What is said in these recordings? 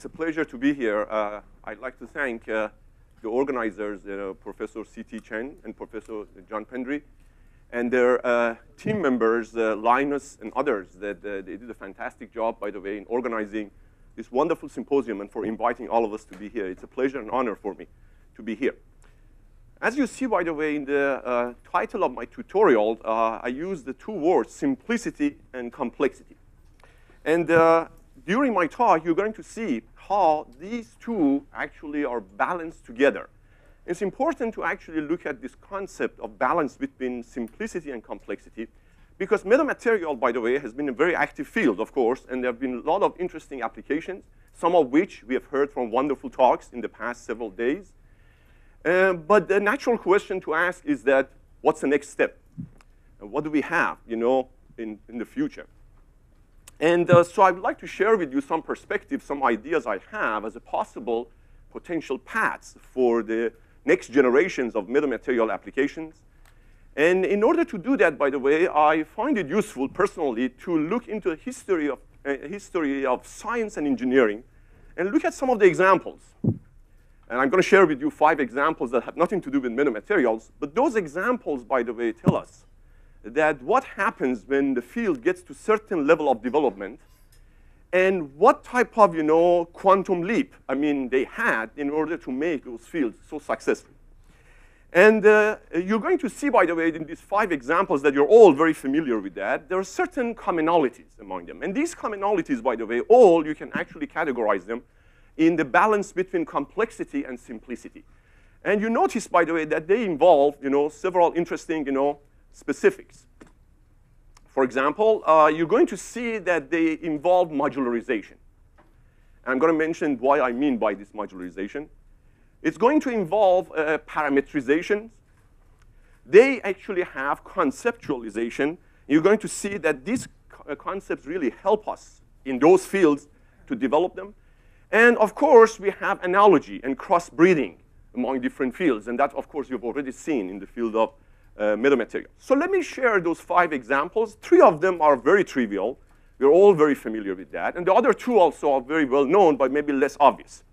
It's a pleasure to be here. Uh, I'd like to thank uh, the organizers, uh, Professor C.T. Chan and Professor John Pendry, and their uh, team members, uh, Linus and others, that uh, they did a fantastic job, by the way, in organizing this wonderful symposium and for inviting all of us to be here. It's a pleasure and honor for me to be here. As you see, by the way, in the title of my tutorial, I use the two words, simplicity and complexity. And during my talk, you're going to see how these two actually are balanced together. It's important to actually look at this concept of balance between simplicity and complexity because metamaterial, by the way, has been a very active field, of course, and there have been a lot of interesting applications, some of which we have heard from wonderful talks in the past several days. Uh, but the natural question to ask is that, what's the next step? And what do we have, you know, in, in the future? And uh, so I'd like to share with you some perspectives, some ideas I have as a possible potential paths for the next generations of metamaterial applications. And in order to do that, by the way, I find it useful personally to look into the history of, uh, history of science and engineering and look at some of the examples. And I'm going to share with you five examples that have nothing to do with metamaterials. But those examples, by the way, tell us that what happens when the field gets to certain level of development and what type of, you know, quantum leap, I mean, they had in order to make those fields so successful. And uh, you're going to see, by the way, in these five examples that you're all very familiar with that, there are certain commonalities among them. And these commonalities, by the way, all you can actually categorize them in the balance between complexity and simplicity. And you notice, by the way, that they involve, you know, several interesting, you know, specifics. For example, uh, you're going to see that they involve modularization. I'm going to mention what I mean by this modularization. It's going to involve uh. They actually have conceptualization. You're going to see that these uh, concepts really help us in those fields to develop them. And of course, we have analogy and cross-breeding among different fields. And that, of course, you've already seen in the field of uh, metamaterial. So let me share those five examples. Three of them are very trivial. We're all very familiar with that. And the other two also are very well known, but maybe less obvious.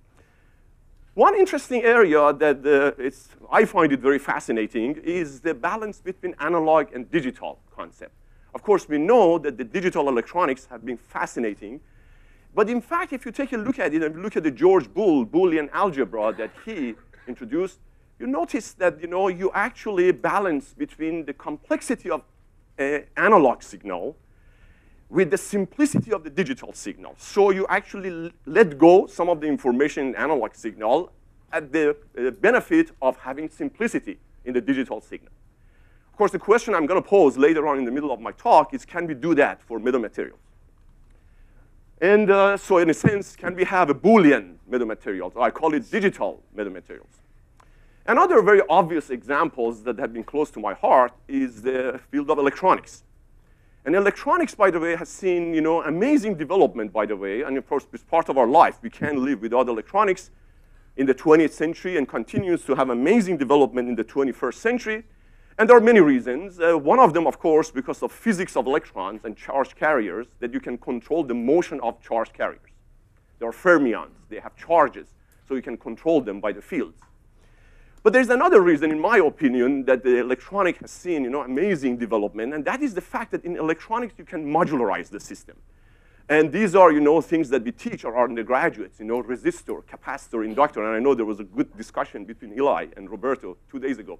One interesting area that uh, I find it very fascinating is the balance between analog and digital concept. Of course, we know that the digital electronics have been fascinating. But in fact, if you take a look at it and look at the George Boole Boolean algebra that he introduced, you notice that you know you actually balance between the complexity of an analog signal with the simplicity of the digital signal. So you actually let go some of the information in analog signal at the uh, benefit of having simplicity in the digital signal. Of course, the question I'm going to pose later on in the middle of my talk is, can we do that for metamaterials? And uh, so in a sense, can we have a Boolean metamaterials? I call it digital metamaterials. Another very obvious examples that have been close to my heart is the field of electronics. And electronics, by the way, has seen you know, amazing development, by the way, and of course, it's part of our life. We can't live without electronics in the 20th century and continues to have amazing development in the 21st century. And there are many reasons. Uh, one of them, of course, because of physics of electrons and charge carriers, that you can control the motion of charge carriers. They are fermions. They have charges, so you can control them by the fields. But there's another reason, in my opinion, that the electronic has seen you know, amazing development, and that is the fact that in electronics you can modularize the system. And these are, you know, things that we teach our undergraduates, you know, resistor, capacitor, inductor, and I know there was a good discussion between Eli and Roberto two days ago.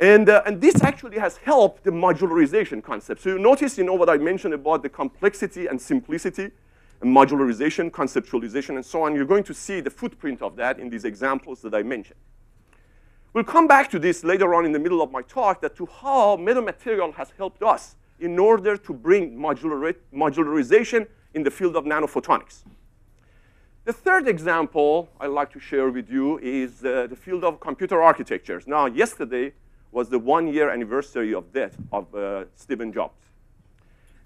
And, uh, and this actually has helped the modularization concept. So you notice, you know, what I mentioned about the complexity and simplicity, and modularization, conceptualization, and so on. You're going to see the footprint of that in these examples that I mentioned. We'll come back to this later on in the middle of my talk, that to how metamaterial has helped us in order to bring modularization in the field of nanophotonics. The third example I'd like to share with you is uh, the field of computer architectures. Now, yesterday was the one-year anniversary of death of uh, Stephen Jobs.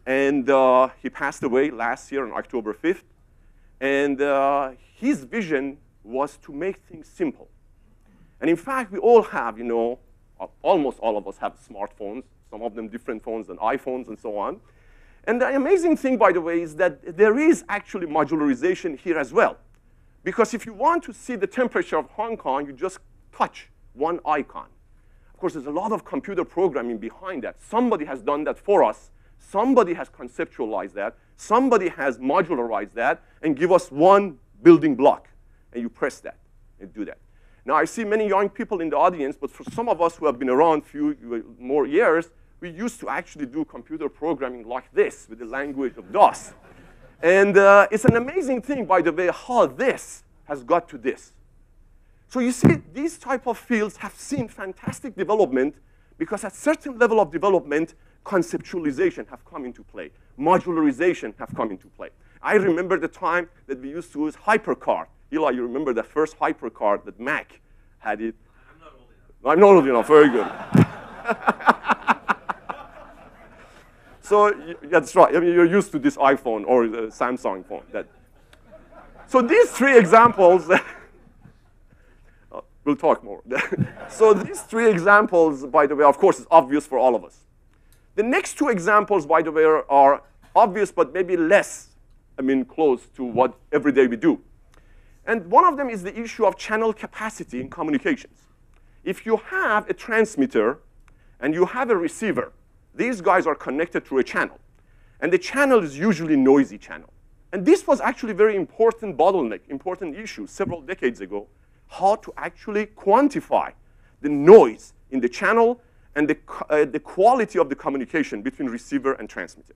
And uh, he passed away last year on October 5th. And uh, his vision was to make things simple. And in fact, we all have, you know, almost all of us have smartphones, some of them different phones than iPhones and so on. And the amazing thing, by the way, is that there is actually modularization here as well. Because if you want to see the temperature of Hong Kong, you just touch one icon. Of course, there's a lot of computer programming behind that. Somebody has done that for us. Somebody has conceptualized that. Somebody has modularized that and give us one building block. And you press that and do that. Now, I see many young people in the audience, but for some of us who have been around a few more years, we used to actually do computer programming like this with the language of DOS. And uh, it's an amazing thing, by the way, how this has got to this. So you see, these type of fields have seen fantastic development because at certain level of development, conceptualization have come into play. Modularization have come into play. I remember the time that we used to use HyperCard. Eli, you remember the first HyperCard that Mac had it? I'm not old enough. I'm not old enough, very good. so that's right. I mean, you're used to this iPhone or the Samsung phone. That. So these three examples oh, We'll talk more. so these three examples, by the way, of course, is obvious for all of us. The next two examples, by the way, are obvious, but maybe less, I mean, close to what every day we do. And one of them is the issue of channel capacity in communications. If you have a transmitter and you have a receiver, these guys are connected through a channel. And the channel is usually noisy channel. And this was actually a very important bottleneck, important issue several decades ago how to actually quantify the noise in the channel and the, uh, the quality of the communication between receiver and transmitter.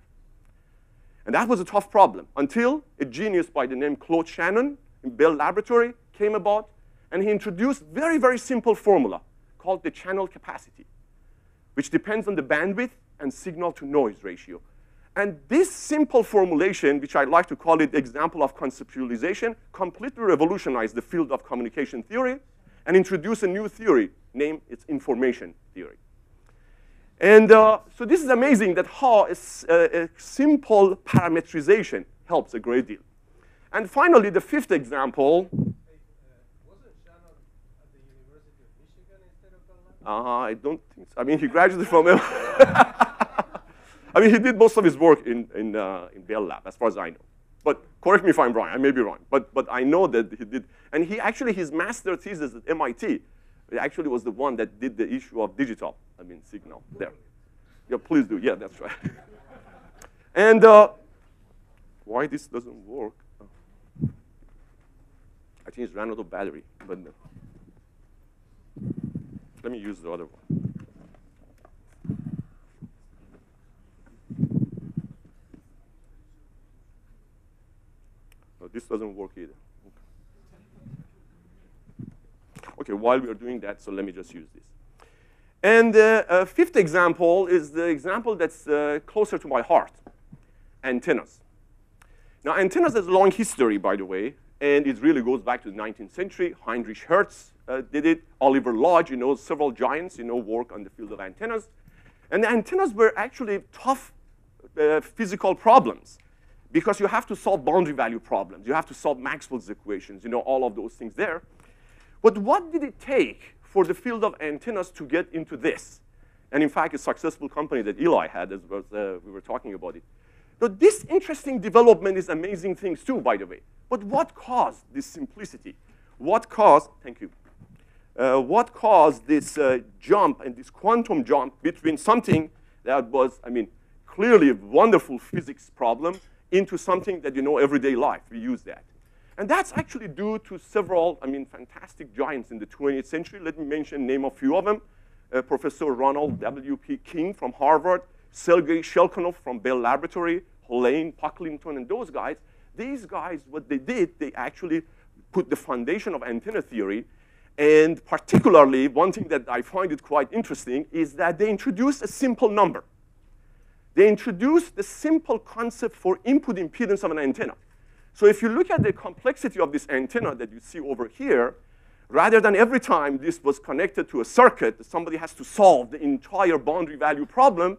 And that was a tough problem until a genius by the name Claude Shannon Bell Laboratory came about, and he introduced very, very simple formula called the channel capacity, which depends on the bandwidth and signal to noise ratio. And this simple formulation, which I like to call it example of conceptualization, completely revolutionized the field of communication theory and introduced a new theory named its information theory. And uh, so this is amazing that how a, a, simple parametrization helps a great deal. And finally, the fifth example. Uh, I don't think so. I mean, he graduated from I mean, he did most of his work in, in, uh, in Bell Lab, as far as I know. But correct me if I'm wrong, I may be wrong. But, but I know that he did. And he actually, his master thesis at MIT, actually was the one that did the issue of digital, I mean, signal there. Yeah, please do. Yeah, that's right. and uh, why this doesn't work? I think out of battery. But uh, let me use the other one. this doesn't work either. Okay, while we are doing that, so let me just use this. And the uh, fifth example is the example that's uh, closer to my heart, antennas. Now, antennas has a long history, by the way, and it really goes back to the 19th century. Heinrich Hertz uh, did it. Oliver Lodge, you know, several giants, you know, work on the field of antennas. And the antennas were actually tough uh, physical problems because you have to solve boundary value problems. You have to solve Maxwell's equations, you know, all of those things there. But what did it take for the field of antennas to get into this? And in fact, a successful company that Eli had, as uh, we were talking about it. So this interesting development is amazing things too, by the way. But what caused this simplicity? What caused, thank you, uh, what caused this uh, jump and this quantum jump between something that was, I mean, clearly a wonderful physics problem into something that you know everyday life. We use that. And that's actually due to several, I mean, fantastic giants in the 20th century. Let me mention name a few of them. Uh, Professor Ronald W.P. King from Harvard, Sergei Schelkunoff from Bell Laboratory, Hallén Pocklington, and those guys. These guys, what they did, they actually put the foundation of antenna theory. And particularly, one thing that I find it quite interesting is that they introduced a simple number they introduced the simple concept for input impedance of an antenna. So if you look at the complexity of this antenna that you see over here, rather than every time this was connected to a circuit, somebody has to solve the entire boundary value problem,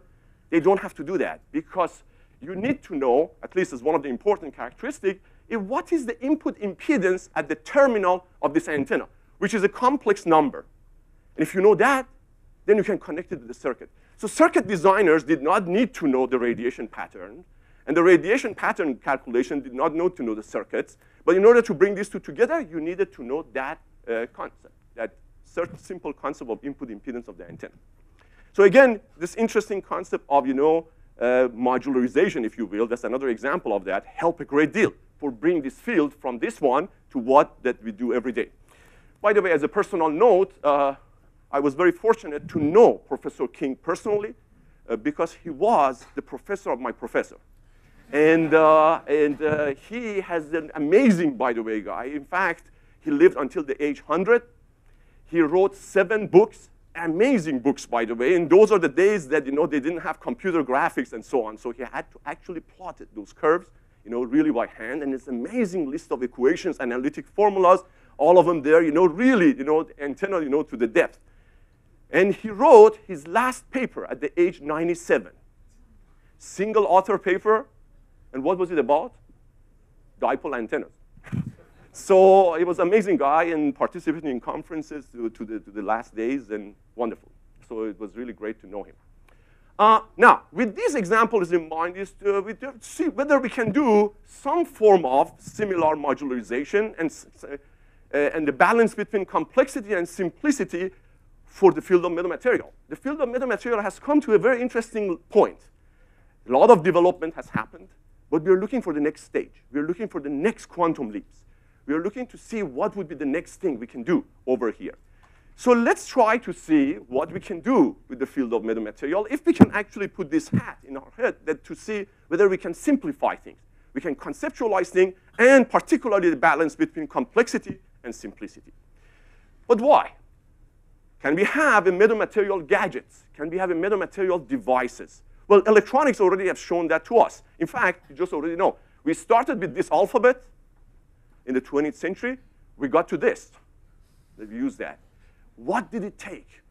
they don't have to do that because you need to know, at least as one of the important characteristics, what is the input impedance at the terminal of this antenna, which is a complex number. And if you know that, then you can connect it to the circuit. So circuit designers did not need to know the radiation pattern. And the radiation pattern calculation did not know to know the circuits. But in order to bring these two together, you needed to know that uh, concept, that certain simple concept of input impedance of the antenna. So again, this interesting concept of, you know, modularization, if you will, that's another example of that, help a great deal for bringing this field from this one to what that we do every day. By the way, as a personal note, uh, I was very fortunate to know Professor King personally uh, because he was the professor of my professor. And, uh, and uh, he has an amazing, by the way, guy. In fact, he lived until the age 100. He wrote seven books, amazing books, by the way. And those are the days that, you know, they didn't have computer graphics and so on. So he had to actually plot those curves, you know, really by hand. And it's amazing list of equations, analytic formulas, all of them there, you know, really, you know, antenna, you know, to the depth. And he wrote his last paper at the age 97. Single author paper, and what was it about? Dipole antennas. So he was an amazing guy and participating in conferences to, to, the, to the last days and wonderful. So it was really great to know him. Uh, now, with these examples in mind, is to, we see whether we can do some form of similar modularization and, uh, and the balance between complexity and simplicity for the field of metamaterial. The field of metamaterial has come to a very interesting point. A lot of development has happened. But we are looking for the next stage. We are looking for the next quantum leaps. We are looking to see what would be the next thing we can do over here. So let's try to see what we can do with the field of metamaterial if we can actually put this hat in our head that to see whether we can simplify things. We can conceptualize things, and particularly the balance between complexity and simplicity. But why? Can we have a metamaterial gadgets? Can we have a metamaterial devices? Well, electronics already have shown that to us. In fact, you just already know. We started with this alphabet in the 20th century. We got to this. Let's use that. What did it take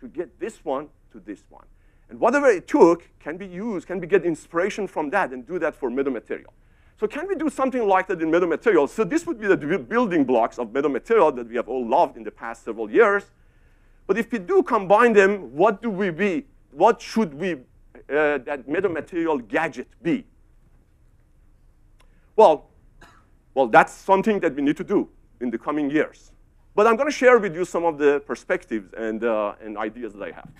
to get this one to this one? And whatever it took can be used, can we get inspiration from that and do that for metamaterial. So can we do something like that in metamaterial? So this would be the building blocks of metamaterial that we have all loved in the past several years. But if we do combine them, what do we be? What should we uh, that metamaterial gadget be? Well, well, that's something that we need to do in the coming years. But I'm going to share with you some of the perspectives and, uh, and ideas that I have.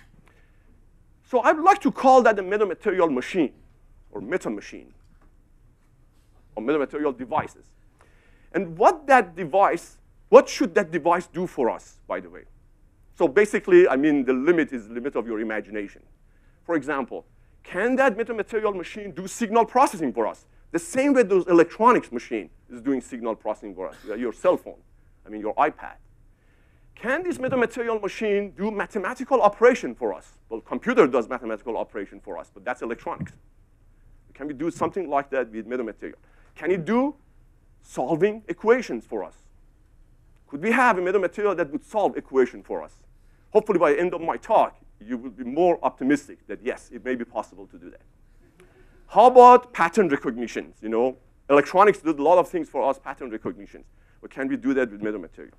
So I'd like to call that a metamaterial machine, or meta machine, or metamaterial devices. And what that device, what should that device do for us, by the way? So basically, I mean, the limit is the limit of your imagination. For example, can that metamaterial machine do signal processing for us? The same way those electronics machine is doing signal processing for us, your cell phone, I mean your iPad. Can this metamaterial machine do mathematical operation for us? Well, computer does mathematical operation for us, but that's electronics. Can we do something like that with metamaterial? Can it do solving equations for us? Could we have a metamaterial that would solve equation for us? Hopefully by the end of my talk, you will be more optimistic that yes, it may be possible to do that. How about pattern recognitions? You know, electronics did a lot of things for us, pattern recognitions. But can we do that with metamaterial?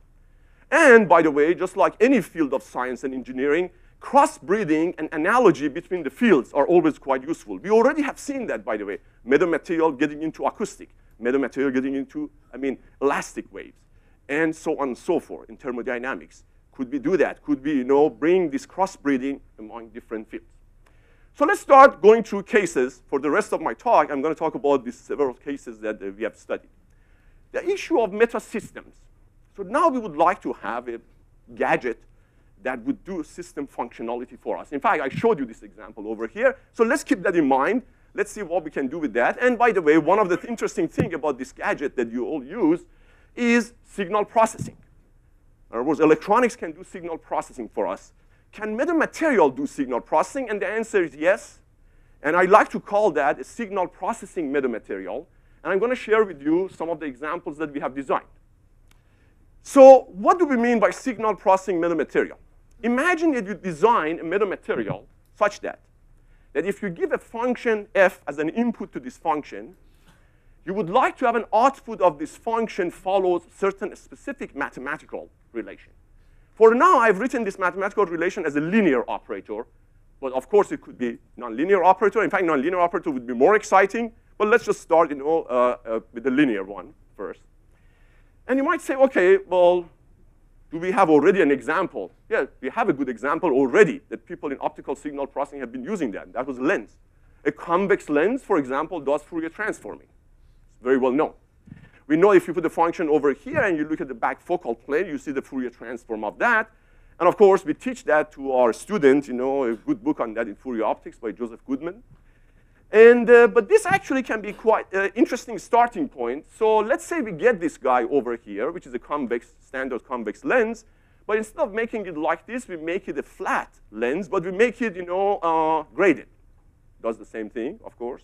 And by the way, just like any field of science and engineering, cross-breeding and analogy between the fields are always quite useful. We already have seen that, by the way. Metamaterial getting into acoustic, metamaterial getting into, I mean, elastic waves, and so on and so forth in thermodynamics. Could we do that? Could we, you know, bring this crossbreeding among different fields? So let's start going through cases. For the rest of my talk, I'm going to talk about these several cases that uh, we have studied. The issue of meta systems. So now we would like to have a gadget that would do system functionality for us. In fact, I showed you this example over here. So let's keep that in mind. Let's see what we can do with that. And by the way, one of the th interesting things about this gadget that you all use is signal processing. In other words, electronics can do signal processing for us. Can metamaterial do signal processing? And the answer is yes. And I like to call that a signal processing metamaterial. And I'm going to share with you some of the examples that we have designed. So what do we mean by signal processing metamaterial? Imagine that you design a metamaterial such that, that if you give a function f as an input to this function, you would like to have an output of this function follows certain specific mathematical relation. For now, I've written this mathematical relation as a linear operator, but of course it could be nonlinear operator. In fact, nonlinear operator would be more exciting, But let's just start, you know, uh, uh, with the linear one first. And you might say, okay, well, do we have already an example? Yeah, we have a good example already that people in optical signal processing have been using that. That was lens. A convex lens, for example, does Fourier transforming. It's very well known. We know if you put the function over here and you look at the back focal plane, you see the Fourier transform of that. And of course, we teach that to our students, you know, a good book on that in Fourier optics by Joseph Goodman. And, uh, but this actually can be quite an uh, interesting starting point. So let's say we get this guy over here, which is a convex, standard convex lens. But instead of making it like this, we make it a flat lens, but we make it, you know, uh, graded. Does the same thing, of course.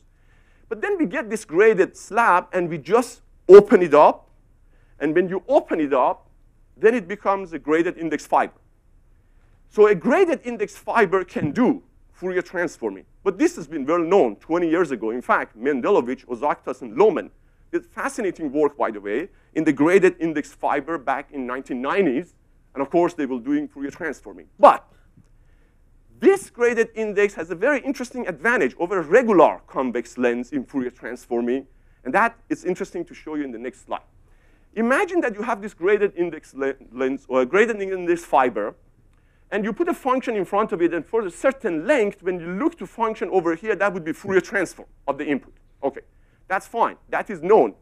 But then we get this graded slab, and we just open it up. And when you open it up, then it becomes a graded index fiber. So a graded index fiber can do Fourier transforming. But this has been well known 20 years ago. In fact, Mendlovic, Ozaktas, and Lohmann did fascinating work, by the way, in the graded index fiber back in 1990s. And of course, they were doing Fourier transforming. But this graded index has a very interesting advantage over a regular convex lens in Fourier transforming. And that is interesting to show you in the next slide. Imagine that you have this graded index lens or a graded index fiber and you put a function in front of it, and for a certain length, when you look to function over here, that would be Fourier transform of the input. Okay, that's fine. That is known.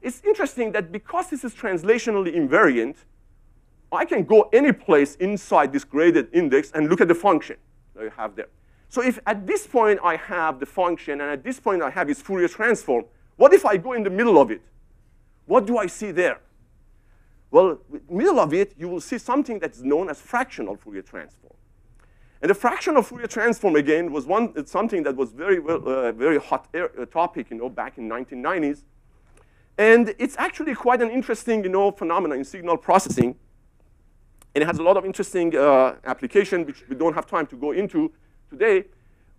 It's interesting that because this is translationally invariant, I can go any place inside this graded index and look at the function that you have there. So if at this point I have the function, and at this point I have its Fourier transform, what if I go in the middle of it? What do I see there? Well, with the middle of it, you will see something that's known as fractional Fourier transform. And the fractional Fourier transform, again, was one, something that was very, well, uh, very hot air, uh, topic, you know, back in 1990s. And it's actually quite an interesting, you know, phenomenon in signal processing. And it has a lot of interesting uh, application, which we don't have time to go into today.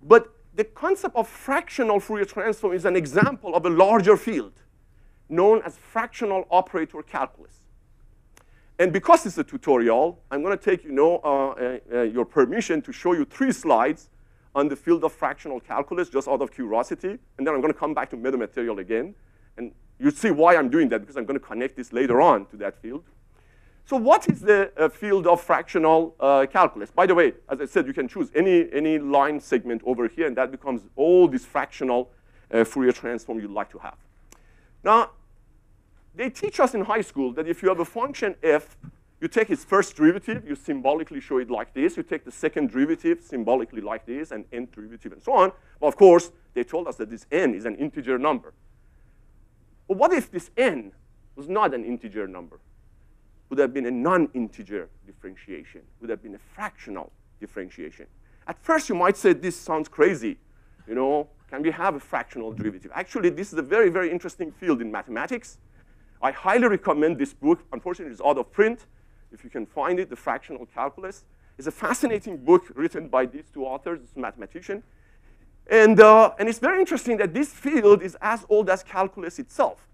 But the concept of fractional Fourier transform is an example of a larger field known as fractional operator calculus. And because it's a tutorial, I'm going to take you know, uh, uh, uh, your permission to show you three slides on the field of fractional calculus, just out of curiosity. And then I'm going to come back to metamaterial again. And you see why I'm doing that, because I'm going to connect this later on to that field. So what is the uh, field of fractional uh, calculus? By the way, as I said, you can choose any, any line segment over here, and that becomes all this fractional uh, Fourier transform you'd like to have. Now, they teach us in high school that if you have a function f, you take its first derivative, you symbolically show it like this. You take the second derivative symbolically like this, and nth derivative, and so on. Well, of course, they told us that this n is an integer number. But what if this n was not an integer number? Would have been a non-integer differentiation, would have been a fractional differentiation. At first, you might say, this sounds crazy. You know, can we have a fractional derivative? Actually, this is a very, very interesting field in mathematics. I highly recommend this book. Unfortunately, it's out of print. If you can find it, The Fractional Calculus. It's a fascinating book written by these two authors, this mathematician. And, uh, and it's very interesting that this field is as old as calculus itself.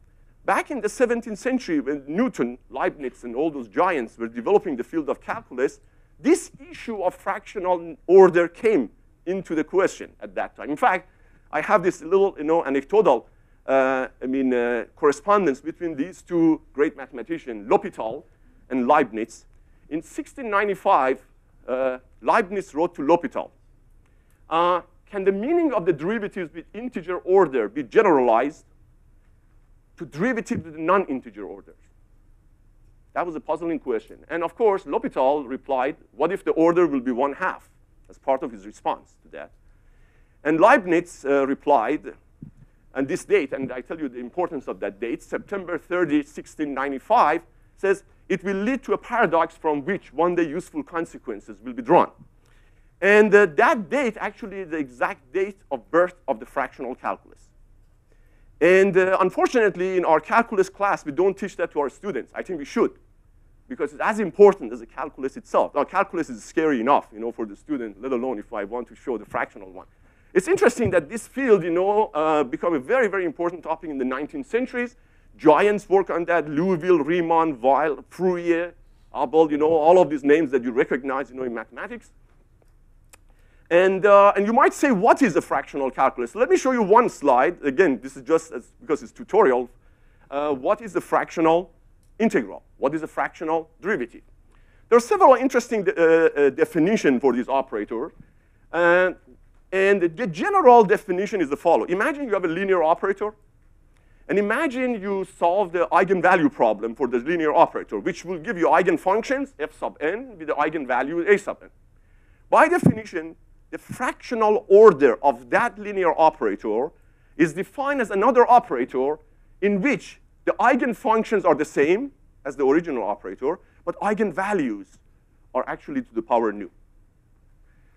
Back in the 17th century, when Newton, Leibniz, and all those giants were developing the field of calculus, this issue of fractional order came into the question at that time. In fact, I have this little you know, anecdotal uh, I mean, uh, correspondence between these two great mathematicians, L'Hopital and Leibniz. In 1695, uh, Leibniz wrote to L'Hopital, uh, can the meaning of the derivatives with integer order be generalized to derivatives with non-integer orders? That was a puzzling question. And of course, L'Hopital replied, what if the order will be one half? As part of his response to that. And Leibniz uh, replied, and this date, and I tell you the importance of that date, September 30, 1695, says it will lead to a paradox from which one day useful consequences will be drawn. And uh, that date actually is the exact date of birth of the fractional calculus. And uh, unfortunately, in our calculus class, we don't teach that to our students. I think we should, because it's as important as the calculus itself. Now, calculus is scary enough, you know, for the student, let alone if I want to show the fractional one. It's interesting that this field, you know, uh, became a very, very important topic in the 19th centuries. Giants work on that, Liouville, Riemann, Weyl, Fourier, Abel, you know, all of these names that you recognize, you know, in mathematics. And, uh, and you might say, what is a fractional calculus? Let me show you one slide. Again, this is just as, because it's tutorial. Uh, what is the fractional integral? What is a fractional derivative? There are several interesting uh, uh, definitions for this operator. and the general definition is the following. Imagine you have a linear operator. And imagine you solve the eigenvalue problem for the linear operator, which will give you eigenfunctions, f sub n, with the eigenvalue a sub n. By definition, the fractional order of that linear operator is defined as another operator in which the eigenfunctions are the same as the original operator, but eigenvalues are actually to the power nu.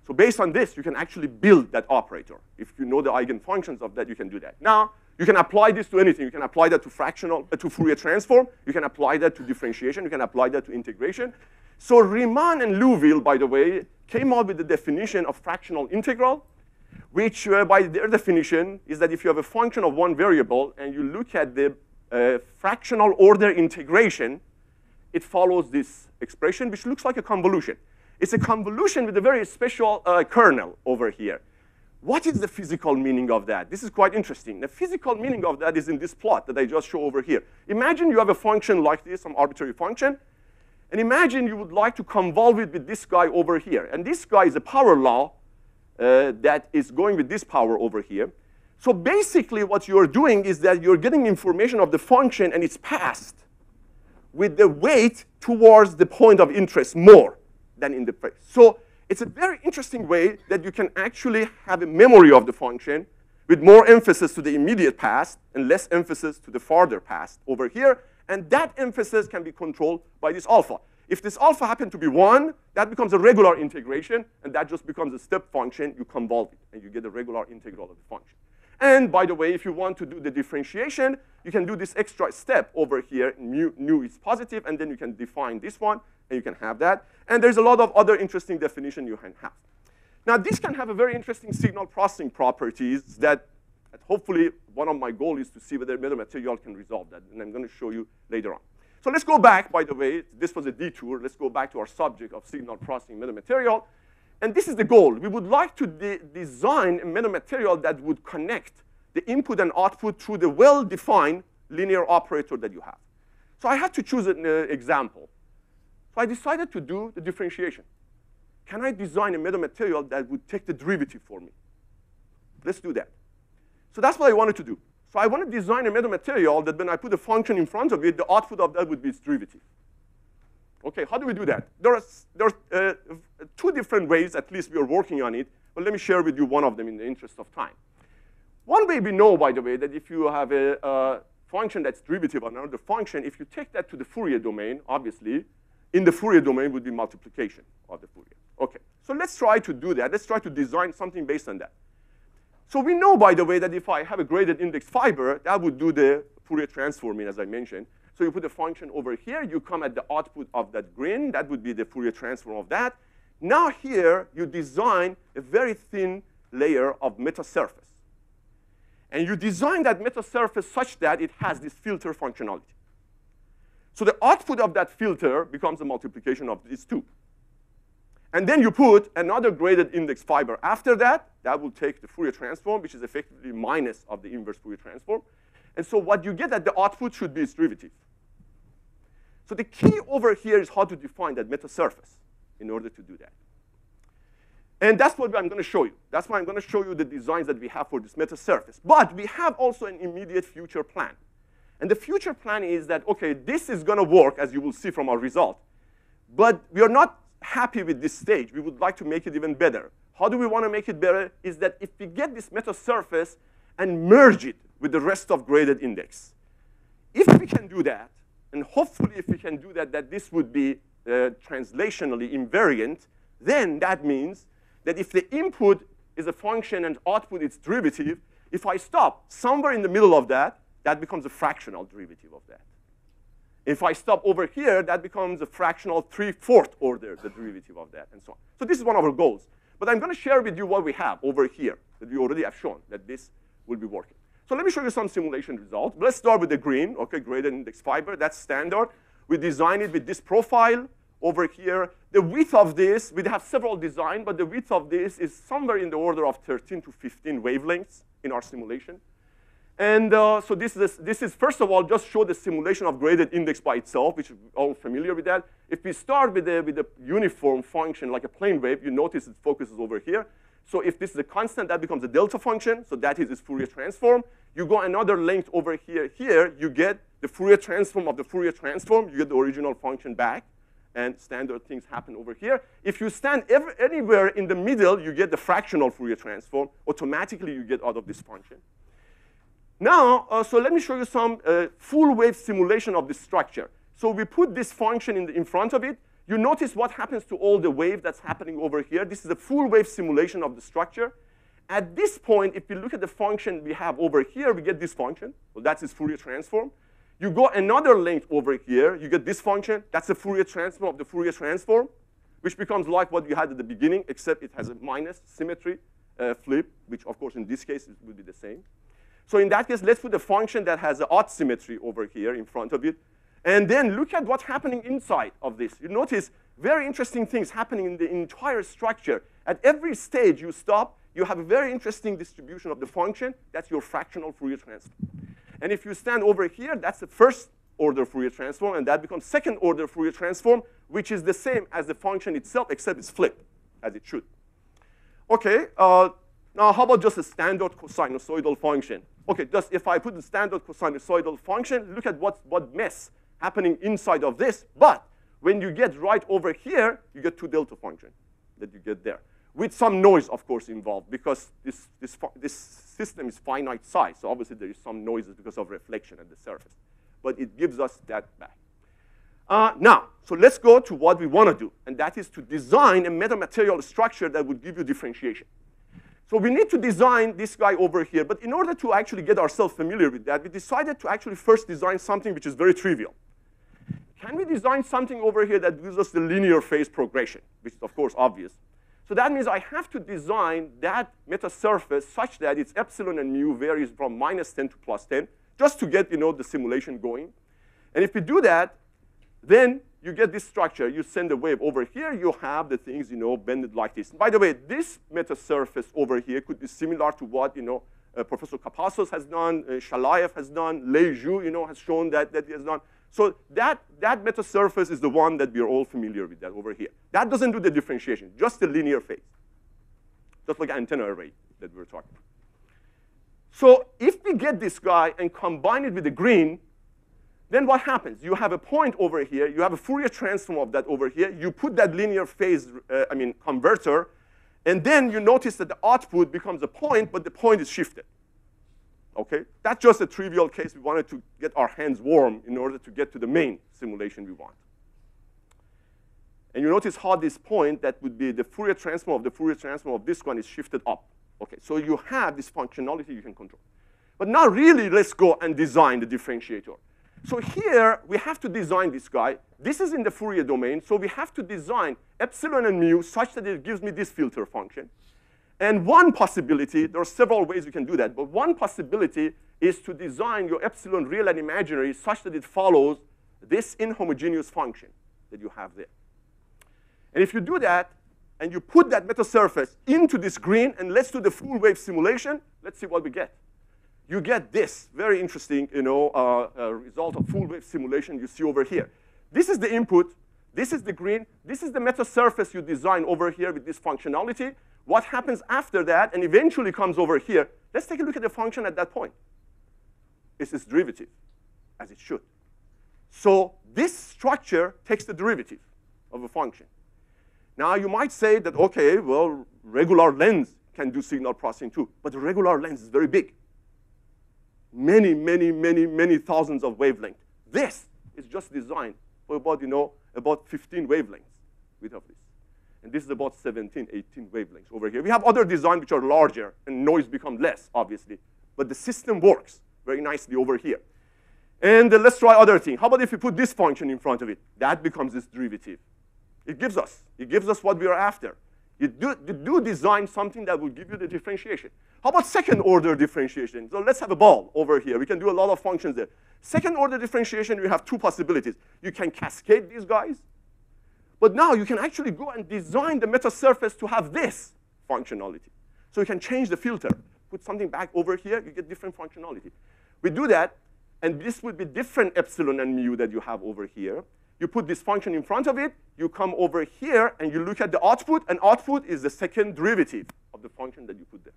So based on this, you can actually build that operator. If you know the eigenfunctions of that, you can do that. Now, you can apply this to anything. You can apply that to fractional, uh, to Fourier transform. You can apply that to differentiation. You can apply that to integration. So Riemann and Liouville, by the way, came up with the definition of fractional integral, which uh, by their definition is that if you have a function of one variable and you look at the uh, fractional order integration, it follows this expression, which looks like a convolution. It's a convolution with a very special uh, kernel over here. What is the physical meaning of that? This is quite interesting. The physical meaning of that is in this plot that I just show over here. Imagine you have a function like this, some arbitrary function, and imagine you would like to convolve it with this guy over here. And this guy is a power law uh, that is going with this power over here. So basically what you're doing is that you're getting information of the function and it's passed with the weight towards the point of interest more than in the past. So it's a very interesting way that you can actually have a memory of the function with more emphasis to the immediate past and less emphasis to the farther past over here. And that emphasis can be controlled by this alpha. If this alpha happen to be 1, that becomes a regular integration, and that just becomes a step function. You convolve it, and you get a regular integral of the function. And by the way, if you want to do the differentiation, you can do this extra step over here. Mu, nu is positive, and then you can define this one, and you can have that. And there's a lot of other interesting definition you can have. Now, this can have a very interesting signal processing properties that hopefully one of my goals is to see whether metamaterial can resolve that, and I'm going to show you later on. So let's go back, by the way, this was a detour. Let's go back to our subject of signal processing metamaterial. And this is the goal. We would like to de design a metamaterial that would connect the input and output through the well-defined linear operator that you have. So I had to choose an uh, example. So I decided to do the differentiation. Can I design a metamaterial that would take the derivative for me? Let's do that. So that's what I wanted to do. So I want to design a metamaterial that when I put a function in front of it, the output of that would be its derivative. Okay, how do we do that? There are, there are uh, two different ways, at least we are working on it, but let me share with you one of them in the interest of time. One way we know, by the way, that if you have a, a function that's derivative of another function, if you take that to the Fourier domain, obviously, in the Fourier domain would be multiplication of the Fourier. Okay, so let's try to do that. Let's try to design something based on that. So we know, by the way, that if I have a graded index fiber, that would do the Fourier transforming, as I mentioned. So you put a function over here. You come at the output of that GRIN. That would be the Fourier transform of that. Now here, you design a very thin layer of metasurface. And you design that metasurface such that it has this filter functionality. So the output of that filter becomes a multiplication of these two. And then you put another graded index fiber after that. That will take the Fourier transform, which is effectively minus of the inverse Fourier transform. And so what you get at the output should be its derivative. So the key over here is how to define that metasurface in order to do that. And that's what I'm going to show you. That's why I'm going to show you the designs that we have for this metasurface. But we have also an immediate future plan. And the future plan is that, OK, this is going to work, as you will see from our result. But we are not happy with this stage. We would like to make it even better. How do we want to make it better? Is that if we get this meta surface and merge it with the rest of graded index. If we can do that, and hopefully if we can do that, that this would be uh, translationally invariant, then that means that if the input is a function and output its derivative, if I stop somewhere in the middle of that, that becomes a fractional derivative of that. If I stop over here, that becomes a fractional three-fourth order, the derivative of that, and so on. So this is one of our goals. But I'm going to share with you what we have over here that we already have shown, that this will be working. So let me show you some simulation results. Let's start with the GRIN, okay, graded index fiber. That's standard. We design it with this profile over here. The width of this, we have several design, but the width of this is somewhere in the order of 13 to 15 wavelengths in our simulation. And uh, so this is, this is, first of all, just show the simulation of graded index by itself, which all familiar with that. If we start with a, with a uniform function, like a plane wave, you notice it focuses over here. So if this is a constant, that becomes a delta function. So that is its Fourier transform. You go another length over here. Here, you get the Fourier transform of the Fourier transform. You get the original function back. And standard things happen over here. If you stand ever, anywhere in the middle, you get the fractional Fourier transform. Automatically, you get out of this function. Now, uh, so let me show you some uh, full wave simulation of this structure. So we put this function in, the, in front of it. You notice what happens to all the wave that's happening over here. This is a full wave simulation of the structure. At this point, if you look at the function we have over here, we get this function. Well, that's its Fourier transform. You go another length over here, you get this function. That's the Fourier transform of the Fourier transform, which becomes like what we had at the beginning, except it has a minus symmetry uh, flip, which of course in this case it will be the same. So in that case, let's put a function that has an odd symmetry over here in front of it. And then look at what's happening inside of this. You notice very interesting things happening in the entire structure. At every stage you stop, you have a very interesting distribution of the function. That's your fractional Fourier transform. And if you stand over here, that's the first order Fourier transform, and that becomes second order Fourier transform, which is the same as the function itself, except it's flipped, as it should. Okay, uh, now how about just a standard cosinusoidal function? Okay, just if I put the standard cosinusoidal function, look at what, what mess happening inside of this. But when you get right over here, you get two delta function that you get there. With some noise, of course, involved, because this, this, this system is finite size. So obviously there is some noises because of reflection at the surface. But it gives us that back. Uh, now, so let's go to what we want to do, and that is to design a metamaterial structure that would give you differentiation. So we need to design this guy over here. But in order to actually get ourselves familiar with that, we decided to actually first design something which is very trivial. Can we design something over here that gives us the linear phase progression, which is, of course, obvious. So that means I have to design that meta surface such that its epsilon and mu varies from minus 10 to plus 10, just to get you know, the simulation going. And if we do that, then you get this structure. You send a wave over here, you have the things, you know, bended like this. By the way, this meta surface over here could be similar to what, you know, uh, Professor Capasso's has done, uh, Shalaev has done, Lei Zhu, you know, has shown that, that he has done. So that, that meta surface is the one that we are all familiar with that over here. That doesn't do the differentiation, just the linear phase. Just like antenna array that we were talking about. So if we get this guy and combine it with the GRIN, then what happens? You have a point over here. You have a Fourier transform of that over here. You put that linear phase, uh, I mean, converter, and then you notice that the output becomes a point, but the point is shifted. Okay? That's just a trivial case. We wanted to get our hands warm in order to get to the main simulation we want. And you notice how this point, that would be the Fourier transform of the Fourier transform of this one is shifted up. Okay, so you have this functionality you can control. But now really, let's go and design the differentiator. So here, we have to design this guy. This is in the Fourier domain, so we have to design epsilon and mu such that it gives me this filter function. And one possibility, there are several ways you can do that, but one possibility is to design your epsilon real and imaginary such that it follows this inhomogeneous function that you have there. And if you do that, and you put that meta surface into this GRIN, and let's do the full wave simulation, let's see what we get you get this very interesting you know, uh, uh, result of full wave simulation you see over here. This is the input. This is the GRIN. This is the meta surface you design over here with this functionality. What happens after that and eventually comes over here, let's take a look at the function at that point. It's its derivative, as it should. So this structure takes the derivative of a function. Now you might say that, OK, well, regular lens can do signal processing too. But the regular lens is very big many, many, many, many thousands of wavelengths. This is just designed for about, you know, about 15 wavelengths we have this. And this is about 17, 18 wavelengths over here. We have other designs which are larger, and noise becomes less, obviously. But the system works very nicely over here. And uh, let's try other thing. How about if we put this function in front of it? That becomes this derivative. It gives us. It gives us what we are after. You do, you do design something that will give you the differentiation. How about second order differentiation? So let's have a ball over here. We can do a lot of functions there. Second order differentiation, we have two possibilities. You can cascade these guys, But now you can actually go and design the metasurface to have this functionality. So you can change the filter, put something back over here, you get different functionality. We do that, and this would be different epsilon and mu that you have over here. You put this function in front of it, you come over here, and you look at the output, and output is the second derivative of the function that you put there.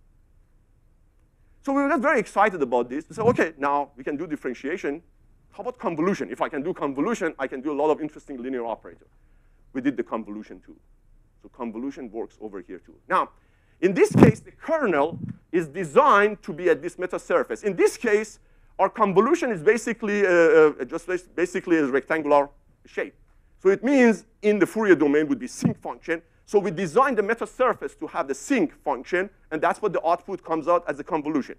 So we were very excited about this. We said, OK, now we can do differentiation. How about convolution? If I can do convolution, I can do a lot of interesting linear operator. We did the convolution too. So convolution works over here too. Now, in this case, the kernel is designed to be at this meta surface. In this case, our convolution is basically uh, uh, just basically a rectangular shape. So it means in the Fourier domain would be sinc function. So we designed the meta surface to have the sinc function, and that's what the output comes out as a convolution.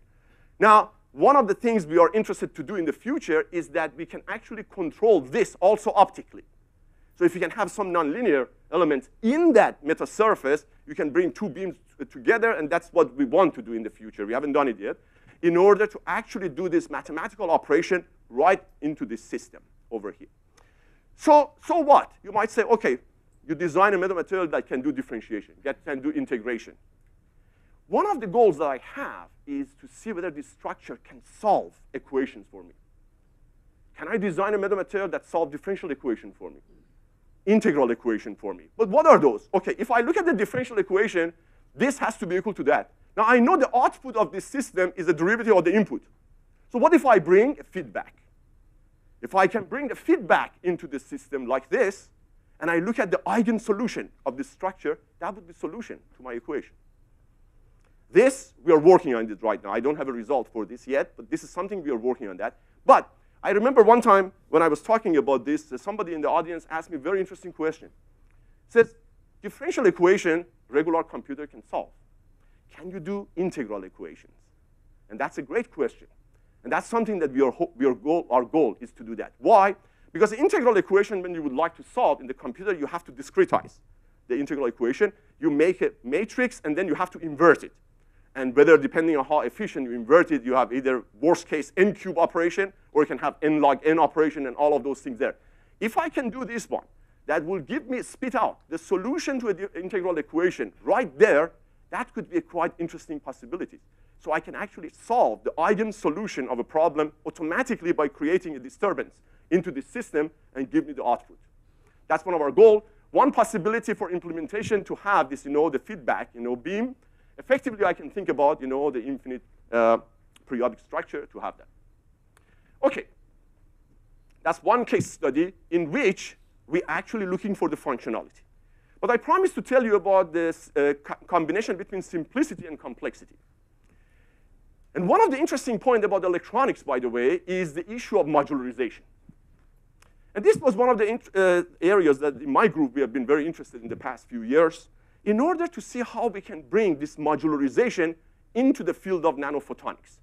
Now, one of the things we are interested to do in the future is that we can actually control this also optically. So if you can have some nonlinear elements in that meta surface, you can bring two beams together, and that's what we want to do in the future. We haven't done it yet, in order to actually do this mathematical operation right into this system over here. So, so what? You might say, OK, you design a metamaterial that can do differentiation, that can do integration. One of the goals that I have is to see whether this structure can solve equations for me. Can I design a metamaterial that solves differential equation for me? integral equation for me. But what are those? OK, if I look at the differential equation, this has to be equal to that. Now, I know the output of this system is the derivative of the input. So what if I bring a feedback? If I can bring the feedback into the system like this, and I look at the eigen solution of this structure, that would be solution to my equation. This, we are working on it right now. I don't have a result for this yet, but this is something we are working on that. But I remember one time when I was talking about this, uh, somebody in the audience asked me a very interesting question. He says, differential equation, regular computer can solve. Can you do integral equations? And that's a great question. And that's something that we are, we are goal, our goal is to do that. Why? Because the integral equation, when you would like to solve in the computer, you have to discretize the integral equation. You make a matrix, and then you have to invert it. And whether, depending on how efficient you invert it, you have either worst case n cube operation, or you can have n log n operation and all of those things there. If I can do this one, that will give me, spit out the solution to an integral equation right there, that could be a quite interesting possibility. So I can actually solve the eigen solution of a problem automatically by creating a disturbance into the system and give me the output. That's one of our goals. One possibility for implementation to have this, you know, the feedback, you know, beam, effectively I can think about, you know, the infinite uh, periodic structure to have that. Okay, that's one case study in which we're actually looking for the functionality. But I promised to tell you about this uh, co combination between simplicity and complexity. And one of the interesting points about electronics, by the way, is the issue of modularization. And this was one of the uh, areas that in my group we have been very interested in the past few years in order to see how we can bring this modularization into the field of nanophotonics.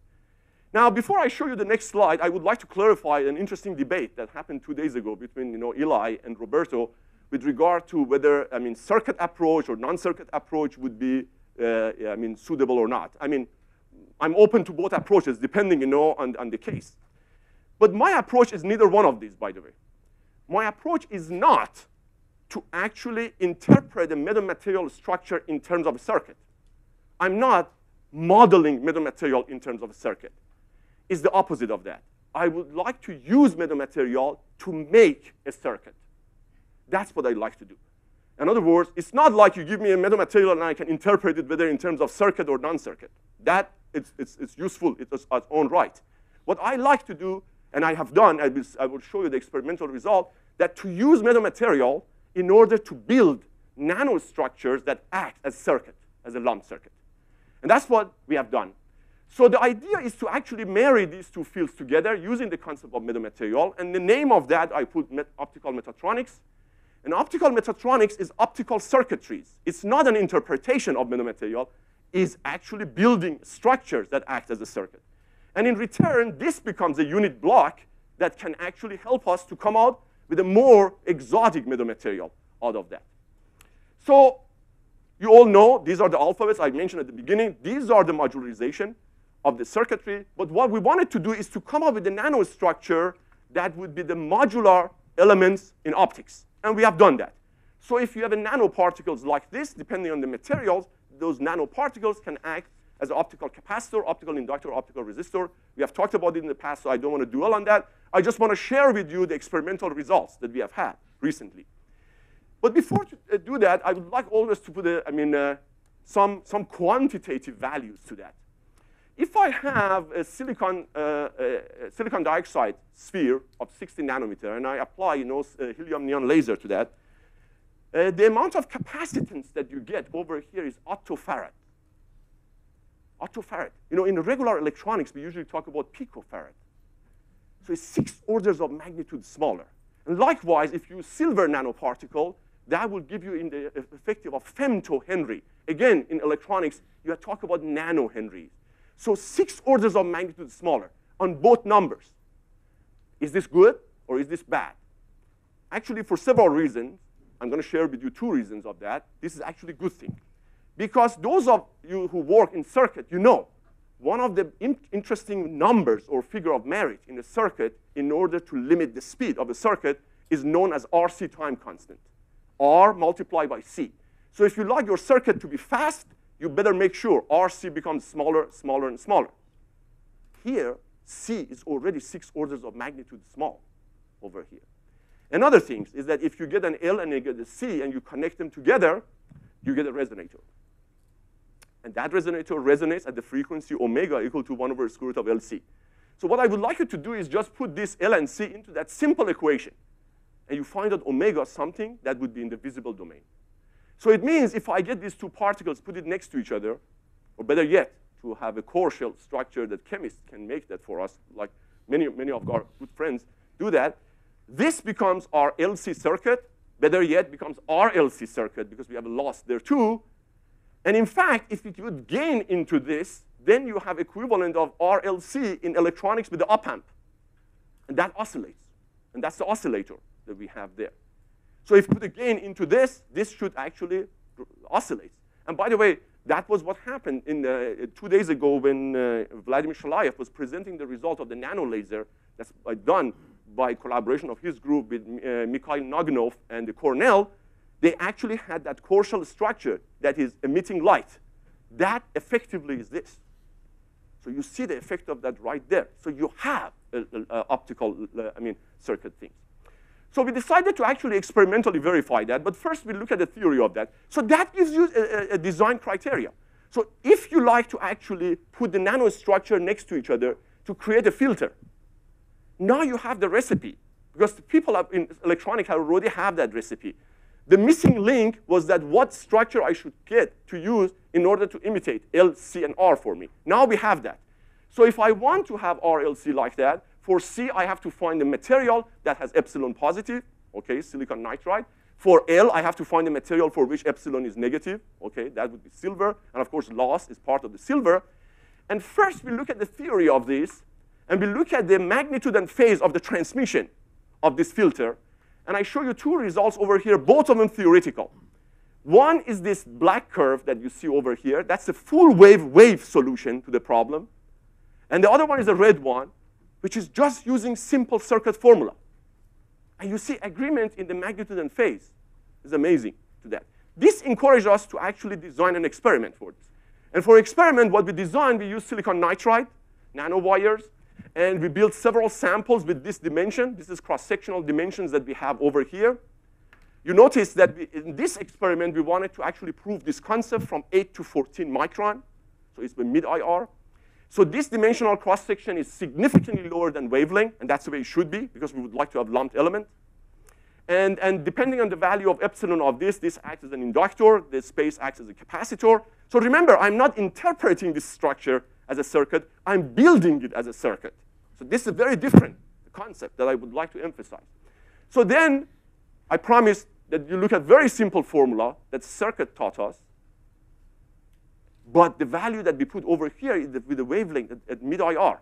Now, before I show you the next slide, I would like to clarify an interesting debate that happened two days ago between you know, Eli and Roberto with regard to whether, I mean, circuit approach or non-circuit approach would be, uh, I mean, suitable or not. I mean, I'm open to both approaches depending, you know, on, on the case. But my approach is neither one of these, by the way. My approach is not to actually interpret the metamaterial structure in terms of a circuit. I'm not modeling metamaterial in terms of a circuit It's the opposite of that. I would like to use metamaterial to make a circuit. That's what I like to do. In other words, it's not like you give me a metamaterial and I can interpret it whether in terms of circuit or non-circuit. That, it's, it's, it's useful, it's its own right. What I like to do, and I have done, I will, I will show you the experimental result, that to use metamaterial in order to build nanostructures that act as circuit, as a lump circuit. And that's what we have done. So the idea is to actually marry these two fields together using the concept of metamaterial. And the name of that, I put met optical metatronics. And optical metatronics is optical circuitries. It's not an interpretation of metamaterial. It's actually building structures that act as a circuit. And in return, this becomes a unit block that can actually help us to come out with a more exotic metamaterial out of that. So you all know these are the alphabets I mentioned at the beginning. These are the modularization of the circuitry. But what we wanted to do is to come up with a nanostructure that would be the modular elements in optics. And we have done that. So if you have a nanoparticles like this, depending on the materials, those nanoparticles can act as an optical capacitor, optical inductor, optical resistor. We have talked about it in the past, so I don't want to dwell on that. I just want to share with you the experimental results that we have had recently. But before to uh, do that, I would like always to put, a, I mean, uh, some, some quantitative values to that. If I have a silicon, uh, uh, silicon dioxide sphere of 60 nanometer, and I apply you know, uh, helium neon laser to that, uh, the amount of capacitance that you get over here is attofarad. Attofarad. You know, in regular electronics, we usually talk about picofarad. So it's six orders of magnitude smaller. And likewise, if you use silver nanoparticle, that will give you in the effective of femtohenry. Again, in electronics, you talk about nanohenries. So six orders of magnitude smaller on both numbers. Is this good or is this bad? Actually, for several reasons, I'm going to share with you two reasons of that. This is actually a good thing. Because those of you who work in circuit, you know, one of the in interesting numbers or figure of merit in a circuit in order to limit the speed of a circuit is known as RC time constant. R multiplied by C. So if you like your circuit to be fast, you better make sure RC becomes smaller, smaller, and smaller. Here, C is already six orders of magnitude small over here. Another thing is that if you get an L and you get a C and you connect them together, you get a resonator. And that resonator resonates at the frequency omega equal to 1 over square root of LC. So what I would like you to do is just put this L and C into that simple equation. And you find out omega something that would be in the visible domain. So it means if I get these two particles, put it next to each other, or better yet, to have a core shell structure that chemists can make that for us, like many, many of our good friends do that, this becomes our LC circuit. Better yet, becomes our LC circuit because we have a loss there too. And in fact, if you would gain into this, then you have equivalent of RLC in electronics with the op amp. And that oscillates. And that's the oscillator that we have there. So if you put a gain into this, this should actually oscillate. And by the way, that was what happened in, uh, two days ago when uh, Vladimir Shalaev was presenting the result of the nano laser that's uh, done by collaboration of his group with uh, Mikhail Noginov and the Cornell. They actually had that shell structure that is emitting light. That effectively is this. So you see the effect of that right there. So you have optical, uh, I mean, circuit things. So we decided to actually experimentally verify that, but first we look at the theory of that. So that gives you a, a design criteria. So if you like to actually put the nanostructure next to each other to create a filter, now you have the recipe, because the people in electronics already have that recipe. The missing link was that what structure I should get to use in order to imitate L, C, and R for me. Now we have that. So if I want to have RLC like that, for C, I have to find a material that has epsilon positive, okay, silicon nitride. For L, I have to find a material for which epsilon is negative, okay, that would be silver. And of course, loss is part of the silver. And first, we look at the theory of this, and we look at the magnitude and phase of the transmission of this filter. And I show you two results over here, both of them theoretical. One is this black curve that you see over here. That's a full wave wave solution to the problem. And the other one is a red one, which is just using simple circuit formula. And you see agreement in the magnitude and phase. is amazing to that. This encouraged us to actually design an experiment for this. And for experiment, what we designed, we used silicon nitride, nanowires, and we built several samples with this dimension. This is cross-sectional dimensions that we have over here. You notice that we, in this experiment, we wanted to actually prove this concept from 8 to 14 micron. So it's the mid-IR. So this dimensional cross-section is significantly lower than wavelength, and that's the way it should be, because we would like to have lumped element. And, and depending on the value of epsilon of this, this acts as an inductor, this space acts as a capacitor. So remember, I'm not interpreting this structure as a circuit, I'm building it as a circuit. So this is a very different concept that I would like to emphasize. So then I promised that you look at very simple formula that circuit taught us, but the value that we put over here is with the wavelength at, at mid-IR.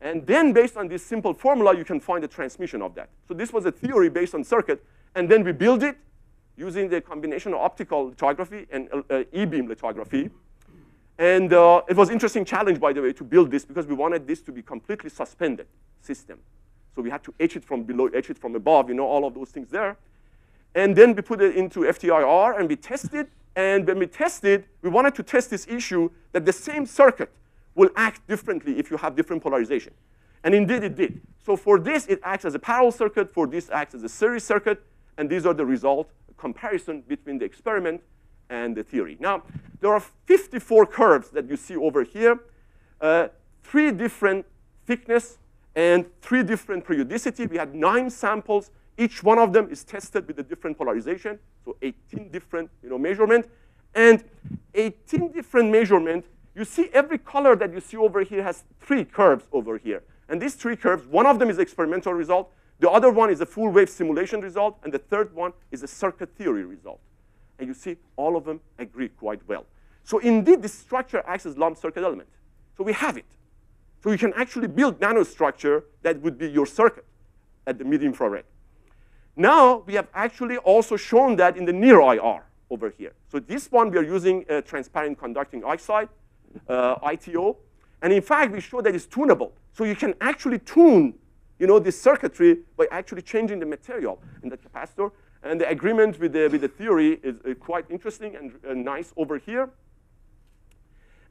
And then based on this simple formula, you can find the transmission of that. So this was a theory based on circuit. And then we build it using the combination of optical lithography and uh, e-beam lithography. And uh, it was interesting challenge, by the way, to build this because we wanted this to be completely suspended system. So we had to etch it from below, etch it from above, you know, all of those things there. And then we put it into FTIR and we tested. And when we tested, we wanted to test this issue that the same circuit will act differently if you have different polarization. And indeed it did. So for this, it acts as a parallel circuit. For this, acts as a series circuit. And these are the result comparison between the experiment and the theory. Now, there are 54 curves that you see over here, uh, three different thickness and three different periodicity. We had nine samples each one of them is tested with a different polarization, so 18 different you know, measurement. And 18 different measurement, you see every color that you see over here has three curves over here. And these three curves, one of them is experimental result, the other one is a full wave simulation result, and the third one is a circuit theory result. And you see all of them agree quite well. So indeed, this structure acts as lump circuit element. So we have it. So you can actually build nanostructure that would be your circuit at the mid-infrared. Now, we have actually also shown that in the near IR over here. So this one, we are using a transparent conducting oxide, uh, ITO. And in fact, we show that it's tunable. So you can actually tune you know, this circuitry by actually changing the material in the capacitor. And the agreement with the, with the theory is uh, quite interesting and uh, nice over here.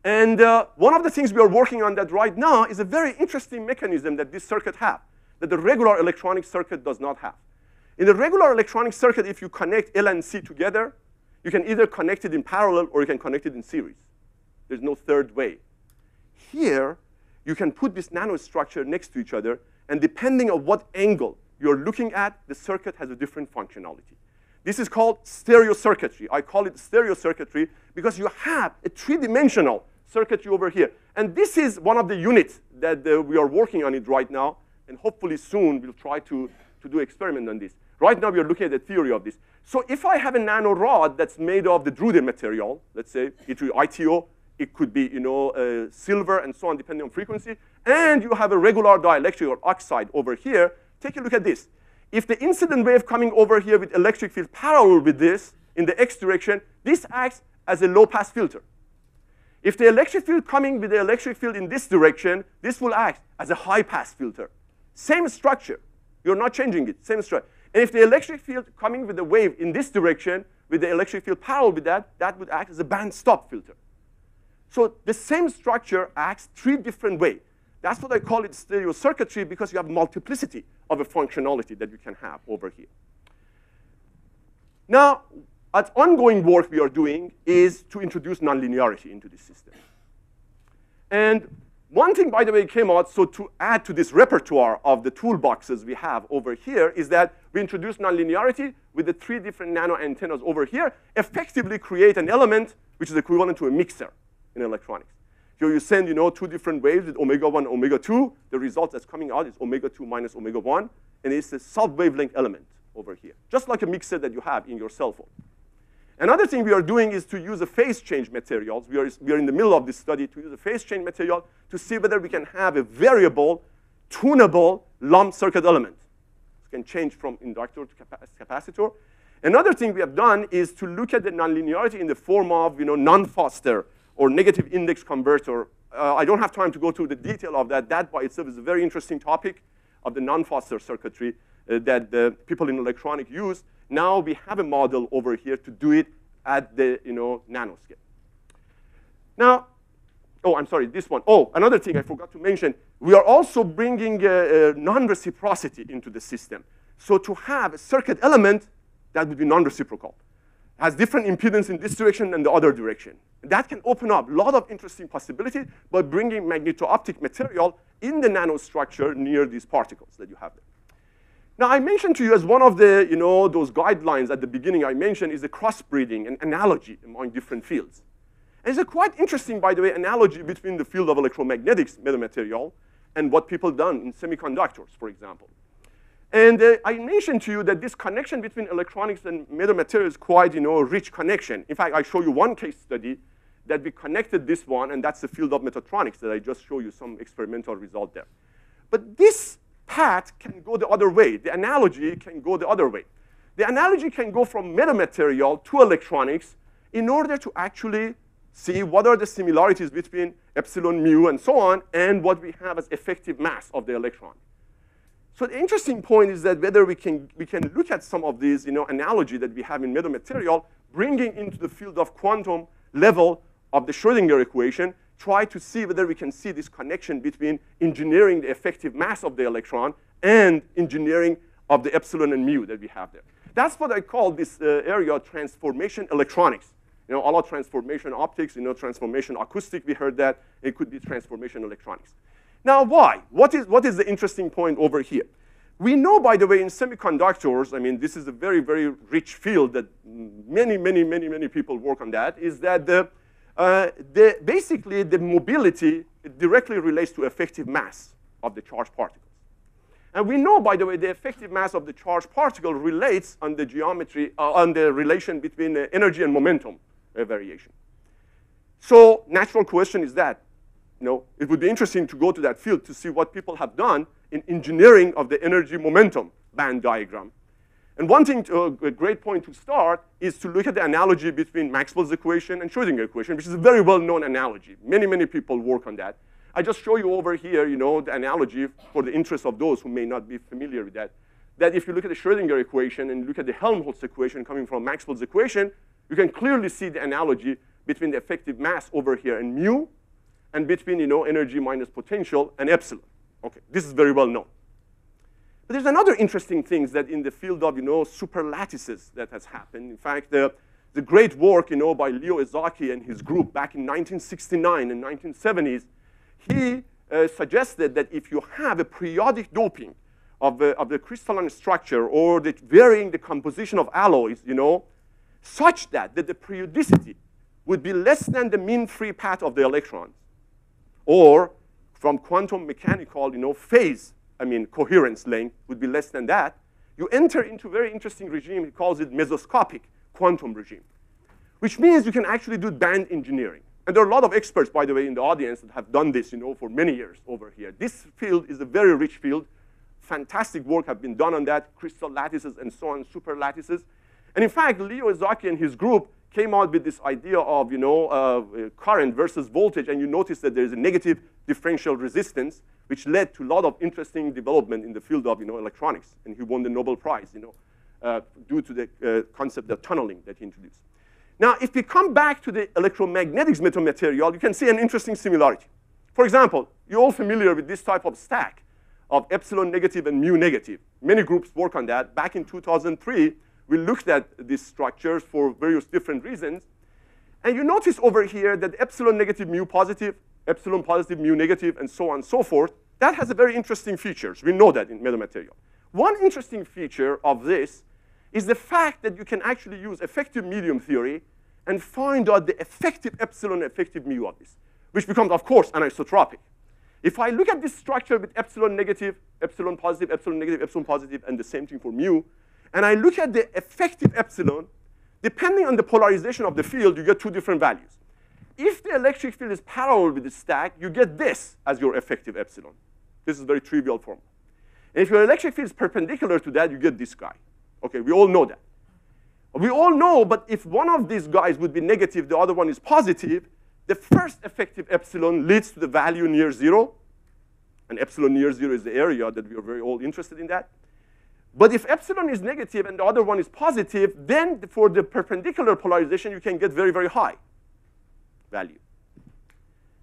And uh, one of the things we are working on that right now is a very interesting mechanism that this circuit has, that the regular electronic circuit does not have. In the regular electronic circuit, if you connect L and C together, you can either connect it in parallel or you can connect it in series. There's no third way. Here, you can put this nanostructure next to each other, and depending on what angle you're looking at, the circuit has a different functionality. This is called stereo circuitry. I call it stereo circuitry because you have a three-dimensional circuitry over here. And this is one of the units that uh, we are working on it right now, and hopefully soon we'll try to, to do experiment on this. Right now, we are looking at the theory of this. So if I have a nanorod that's made of the Drude material, let's say it ITO, it could be you know, uh, silver and so on, depending on frequency, and you have a regular dielectric or oxide over here, take a look at this. If the incident wave coming over here with electric field parallel with this in the x direction, this acts as a low-pass filter. If the electric field coming with the electric field in this direction, this will act as a high-pass filter. Same structure. You're not changing it, same structure. And if the electric field coming with the wave in this direction, with the electric field parallel with that, that would act as a band stop filter. So the same structure acts three different ways. That's what I call it stereo circuitry because you have multiplicity of a functionality that you can have over here. Now, at ongoing work we are doing is to introduce nonlinearity into this system. And one thing, by the way, came out, so to add to this repertoire of the toolboxes we have over here is that we introduce nonlinearity with the three different nano antennas over here, effectively create an element which is equivalent to a mixer in electronics. You send, you know, two different waves with omega 1, omega 2. The result that's coming out is omega 2 minus omega 1, and it's a sub-wavelength element over here, just like a mixer that you have in your cell phone. Another thing we are doing is to use a phase change materials. We are, we are in the middle of this study to use a phase change material to see whether we can have a variable, tunable lump circuit element. It can change from inductor to capacitor. Another thing we have done is to look at the nonlinearity in the form of you know, non-Foster or negative index converter. Uh, I don't have time to go through the detail of that. That by itself is a very interesting topic of the non-Foster circuitry uh, that the people in electronic use. Now we have a model over here to do it at the you know, nanoscale. Now, oh, I'm sorry, this one. Oh, another thing I forgot to mention. We are also bringing uh, uh, non-reciprocity into the system. So to have a circuit element that would be non-reciprocal, has different impedance in this direction than the other direction. That can open up a lot of interesting possibilities by bringing magneto-optic material in the nanostructure near these particles that you have there. Now, I mentioned to you as one of the, you know, those guidelines at the beginning I mentioned is the crossbreeding and analogy among different fields. And it's a quite interesting, by the way, analogy between the field of electromagnetics metamaterial and what people done in semiconductors, for example. And uh, I mentioned to you that this connection between electronics and metamaterial is quite, you know, a rich connection. In fact, I show you one case study that we connected this one, and that's the field of metatronics that I just show you some experimental result there. But this path can go the other way. The analogy can go the other way. The analogy can go from metamaterial to electronics in order to actually see what are the similarities between epsilon mu and so on and what we have as effective mass of the electron. So the interesting point is that whether we can, we can look at some of these you know, analogy that we have in metamaterial, bringing into the field of quantum level of the Schrodinger equation, try to see whether we can see this connection between engineering the effective mass of the electron and engineering of the epsilon and mu that we have there. That's what I call this uh, area transformation electronics. You know, all of transformation optics, you know, transformation acoustic, we heard that. It could be transformation electronics. Now, why? What is, what is the interesting point over here? We know, by the way, in semiconductors, I mean, this is a very, very rich field that many, many, many, many people work on that, is that the, uh, the, basically the mobility directly relates to effective mass of the charged particles. And we know, by the way, the effective mass of the charged particle relates on the geometry, uh, on the relation between uh, energy and momentum uh, variation. So natural question is that you know, it would be interesting to go to that field to see what people have done in engineering of the energy momentum band diagram. And one thing, to, a great point to start is to look at the analogy between Maxwell's equation and Schrodinger equation, which is a very well-known analogy. Many, many people work on that. I just show you over here, you know, the analogy for the interest of those who may not be familiar with that. That if you look at the Schrodinger equation and look at the Helmholtz equation coming from Maxwell's equation, you can clearly see the analogy between the effective mass over here and mu and between you know, energy minus potential and epsilon. Okay, this is very well known. But there's another interesting thing that in the field of you know, superlattices that has happened. In fact, the, the great work you know, by Leo Esaki and his group back in 1969 and 1970s, he uh, suggested that if you have a periodic doping of, uh, of the crystalline structure or the varying the composition of alloys, you know, such that, that the periodicity would be less than the mean free path of the electrons, or from quantum mechanical, you know, phase, I mean, coherence length would be less than that, you enter into a very interesting regime. He calls it mesoscopic quantum regime, which means you can actually do band engineering. And there are a lot of experts, by the way, in the audience that have done this, you know, for many years over here. This field is a very rich field. Fantastic work have been done on that, crystal lattices and so on, super lattices. And in fact, Leo Esaki and his group came out with this idea of you know, uh, current versus voltage, and you notice that there's a negative differential resistance, which led to a lot of interesting development in the field of you know, electronics. And he won the Nobel Prize you know, uh, due to the uh, concept of tunneling that he introduced. Now, if we come back to the electromagnetics metamaterial, you can see an interesting similarity. For example, you're all familiar with this type of stack of epsilon negative and mu negative. Many groups work on that. Back in 2003, we looked at these structures for various different reasons. And you notice over here that epsilon negative, mu positive, epsilon positive, mu negative, and so on and so forth, that has a very interesting features. We know that in metamaterial. One interesting feature of this is the fact that you can actually use effective medium theory and find out the effective epsilon effective mu of this, which becomes, of course, anisotropic. If I look at this structure with epsilon negative, epsilon positive, epsilon negative, epsilon positive, and the same thing for mu, and I look at the effective epsilon, depending on the polarization of the field, you get two different values. If the electric field is parallel with the stack, you get this as your effective epsilon. This is a very trivial form. And if your electric field is perpendicular to that, you get this guy. Okay, we all know that. We all know, but if one of these guys would be negative, the other one is positive, the first effective epsilon leads to the value near zero. And epsilon near zero is the area that we are very all interested in that. But if epsilon is negative and the other one is positive, then for the perpendicular polarization, you can get very, very high value.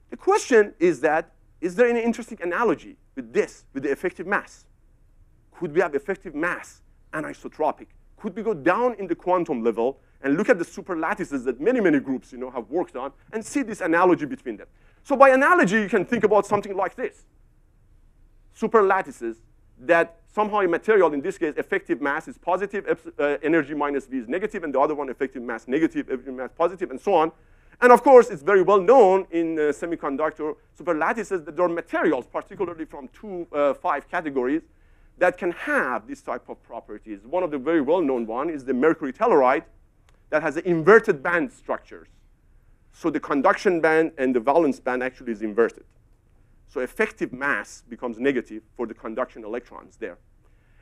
The question is that, is there any interesting analogy with this, with the effective mass? Could we have effective mass anisotropic? Could we go down in the quantum level and look at the superlattices that many, many groups you know, have worked on and see this analogy between them? So by analogy, you can think about something like this. Superlattices that somehow a material, in this case, effective mass is positive, uh, energy minus V is negative, and the other one, effective mass negative, effective mass positive, and so on. And of course, it's very well known in uh, semiconductor superlattices that there are materials, particularly from two, uh, five categories, that can have this type of properties. One of the very well-known one is the mercury telluride that has inverted band structures. So the conduction band and the valence band actually is inverted. So effective mass becomes negative for the conduction electrons there.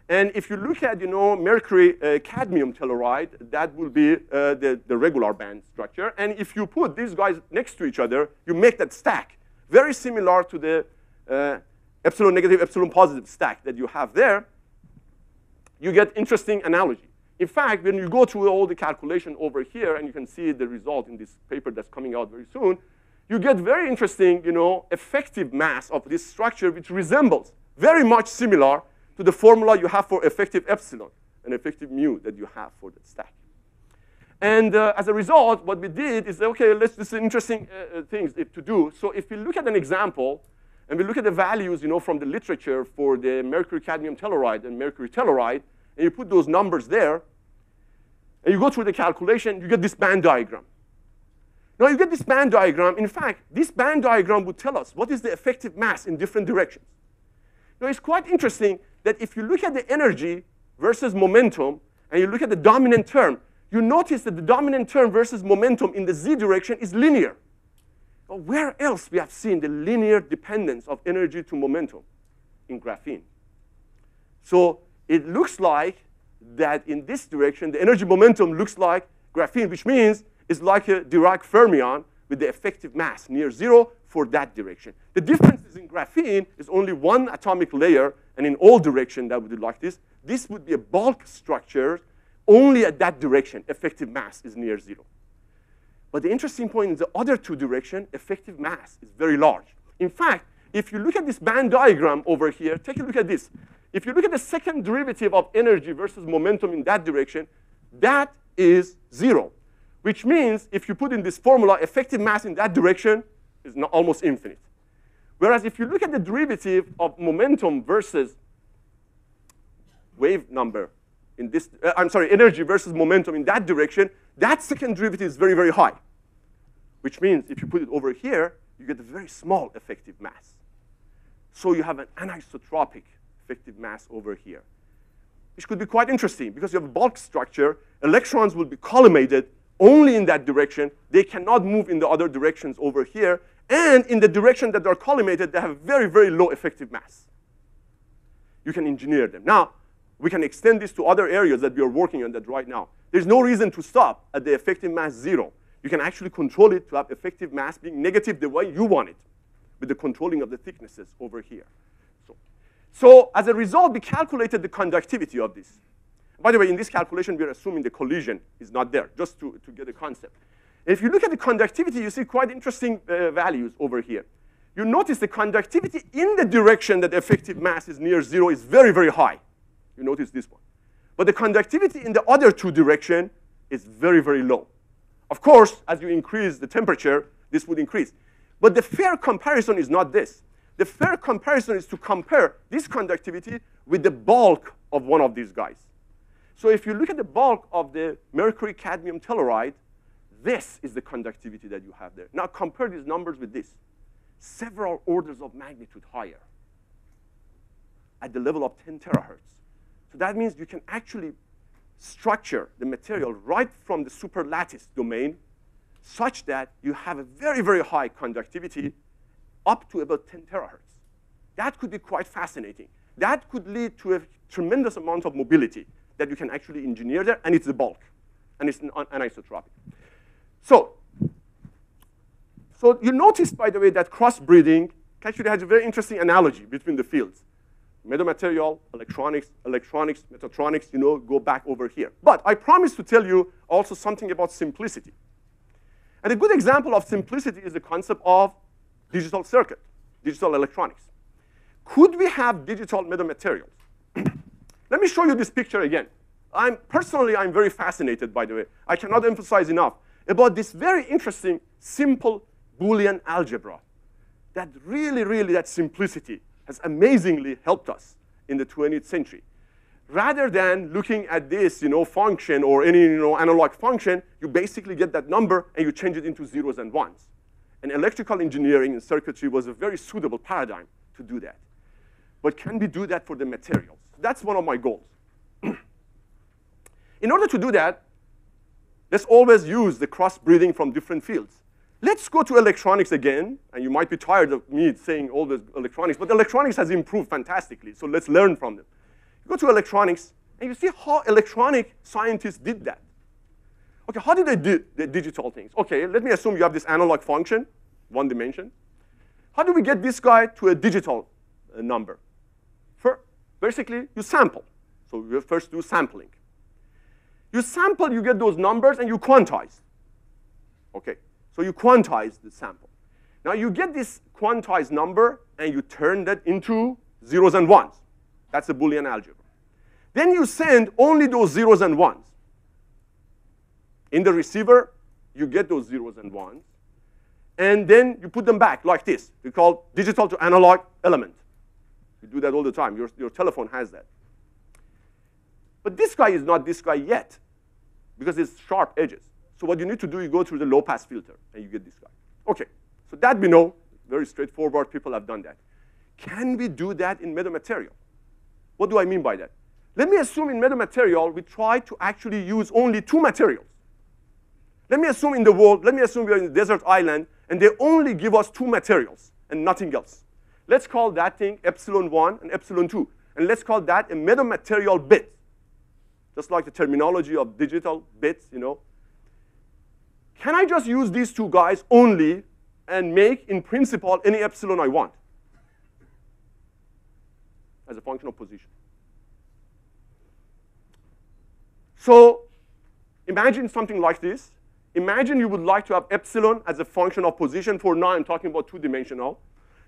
And if you look at, you know, mercury uh, cadmium telluride, that will be uh, the, the regular band structure. And if you put these guys next to each other, you make that stack very similar to the uh, epsilon negative, epsilon positive stack that you have there, you get interesting analogy. In fact, when you go through all the calculation over here, and you can see the result in this paper that's coming out very soon, you get very interesting, you know, effective mass of this structure, which resembles very much similar to the formula you have for effective epsilon and effective mu that you have for that stack. And uh, as a result, what we did is, okay, let's do some interesting uh, uh things to do. So if we look at an example, and we look at the values, you know, from the literature for the mercury cadmium telluride and mercury telluride, and you put those numbers there, and you go through the calculation, you get this band diagram. Now you get this band diagram. In fact, this band diagram would tell us what is the effective mass in different directions. Now it's quite interesting that if you look at the energy versus momentum, and you look at the dominant term, you notice that the dominant term versus momentum in the z direction is linear. Where else we have seen the linear dependence of energy to momentum? In graphene. So it looks like that in this direction, the energy momentum looks like graphene, which means it's like a Dirac fermion with the effective mass near zero for that direction. The difference is in graphene is only one atomic layer, and in all direction that would be like this. This would be a bulk structure only at that direction, effective mass is near zero. But the interesting point in the other two direction, effective mass is very large. In fact, if you look at this band diagram over here, take a look at this. If you look at the second derivative of energy versus momentum in that direction, that is zero, which means if you put in this formula, effective mass in that direction is almost infinite. Whereas if you look at the derivative of momentum versus wave number in this, uh, I'm sorry, energy versus momentum in that direction, that second derivative is very, very high, which means if you put it over here, you get a very small effective mass. So you have an anisotropic effective mass over here, which could be quite interesting because you have a bulk structure. Electrons will be collimated only in that direction. They cannot move in the other directions over here. And in the direction that they're collimated, they have very, very low effective mass. You can engineer them. Now, we can extend this to other areas that we are working on that right now. There's no reason to stop at the effective mass zero. You can actually control it to have effective mass being negative the way you want it with the controlling of the thicknesses over here. So, so as a result, we calculated the conductivity of this. By the way, in this calculation, we're assuming the collision is not there, just to, to get a concept. If you look at the conductivity, you see quite interesting uh, values over here. You notice the conductivity in the direction that the effective mass is near zero is very, very high. You notice this one. But the conductivity in the other two direction is very, very low. Of course, as you increase the temperature, this would increase. But the fair comparison is not this. The fair comparison is to compare this conductivity with the bulk of one of these guys. So if you look at the bulk of the mercury cadmium telluride, this is the conductivity that you have there. Now compare these numbers with this. Several orders of magnitude higher at the level of 10 terahertz. So that means you can actually structure the material right from the superlattice domain such that you have a very, very high conductivity up to about 10 terahertz. That could be quite fascinating. That could lead to a tremendous amount of mobility that you can actually engineer there, and it's the bulk, and it's an anisotropic. So, so you notice, by the way, that crossbreeding actually has a very interesting analogy between the fields metamaterial, electronics, electronics, metatronics, you know, go back over here. But I promise to tell you also something about simplicity. And a good example of simplicity is the concept of digital circuit, digital electronics. Could we have digital metamaterials? Let me show you this picture again. I'm, personally, I'm very fascinated, by the way. I cannot emphasize enough about this very interesting, simple Boolean algebra. That really, really, that simplicity has amazingly helped us in the 20th century. Rather than looking at this you know, function or any you know, analog function, you basically get that number and you change it into zeros and ones. And electrical engineering and circuitry was a very suitable paradigm to do that. But can we do that for the materials? That's one of my goals. in order to do that, let's always use the cross-breeding from different fields. Let's go to electronics again, and you might be tired of me saying all the electronics, but electronics has improved fantastically, so let's learn from them. You go to electronics, and you see how electronic scientists did that. Okay, how did they do the digital things? Okay, let me assume you have this analog function, one dimension. How do we get this guy to a digital uh, number. Basically, you sample. So you first do sampling. You sample, you get those numbers, and you quantize. Okay, so you quantize the sample. Now you get this quantized number, and you turn that into zeros and ones. That's a Boolean algebra. Then you send only those zeros and ones. In the receiver, you get those zeros and ones. And then you put them back like this. We call digital to analog element. You do that all the time. Your, your telephone has that. But this guy is not this guy yet because it's sharp edges. So what you need to do, you go through the low-pass filter, and you get this guy. OK, so that we know. Very straightforward. People have done that. Can we do that in metamaterial? What do I mean by that? Let me assume in metamaterial, we try to actually use only two materials. Let me assume in the world, let me assume we're in a desert island, and they only give us two materials and nothing else. Let's call that thing epsilon 1 and epsilon 2. And let's call that a metamaterial bit. Just like the terminology of digital bits, you know. Can I just use these two guys only and make, in principle, any epsilon I want as a function of position? So imagine something like this. Imagine you would like to have epsilon as a function of position. For now, I'm talking about two-dimensional.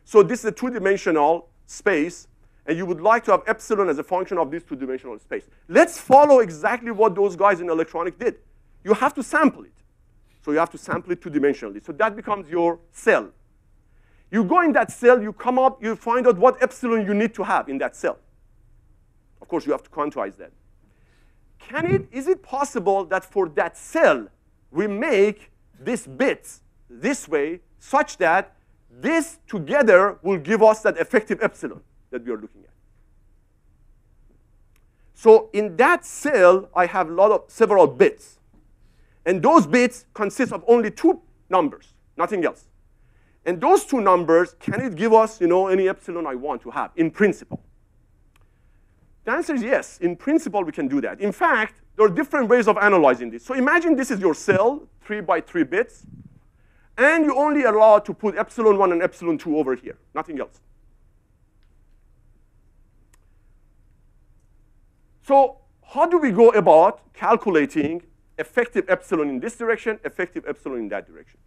So this is a two-dimensional space, and you would like to have epsilon as a function of this two-dimensional space. Let's follow exactly what those guys in electronic did. You have to sample it. So you have to sample it two-dimensionally. So that becomes your cell. You go in that cell, you come up, you find out what epsilon you need to have in that cell. Of course, you have to quantize that. Can it, is it possible that for that cell, we make these bits this way such that this together will give us that effective epsilon that we are looking at. So in that cell, I have a lot of several bits. And those bits consist of only two numbers, nothing else. And those two numbers, can it give us you know, any epsilon I want to have in principle? The answer is yes. In principle, we can do that. In fact, there are different ways of analyzing this. So imagine this is your cell, 3 by 3 bits, and you only allow to put epsilon 1 and epsilon 2 over here, nothing else. So how do we go about calculating effective epsilon in this direction, effective epsilon in that direction?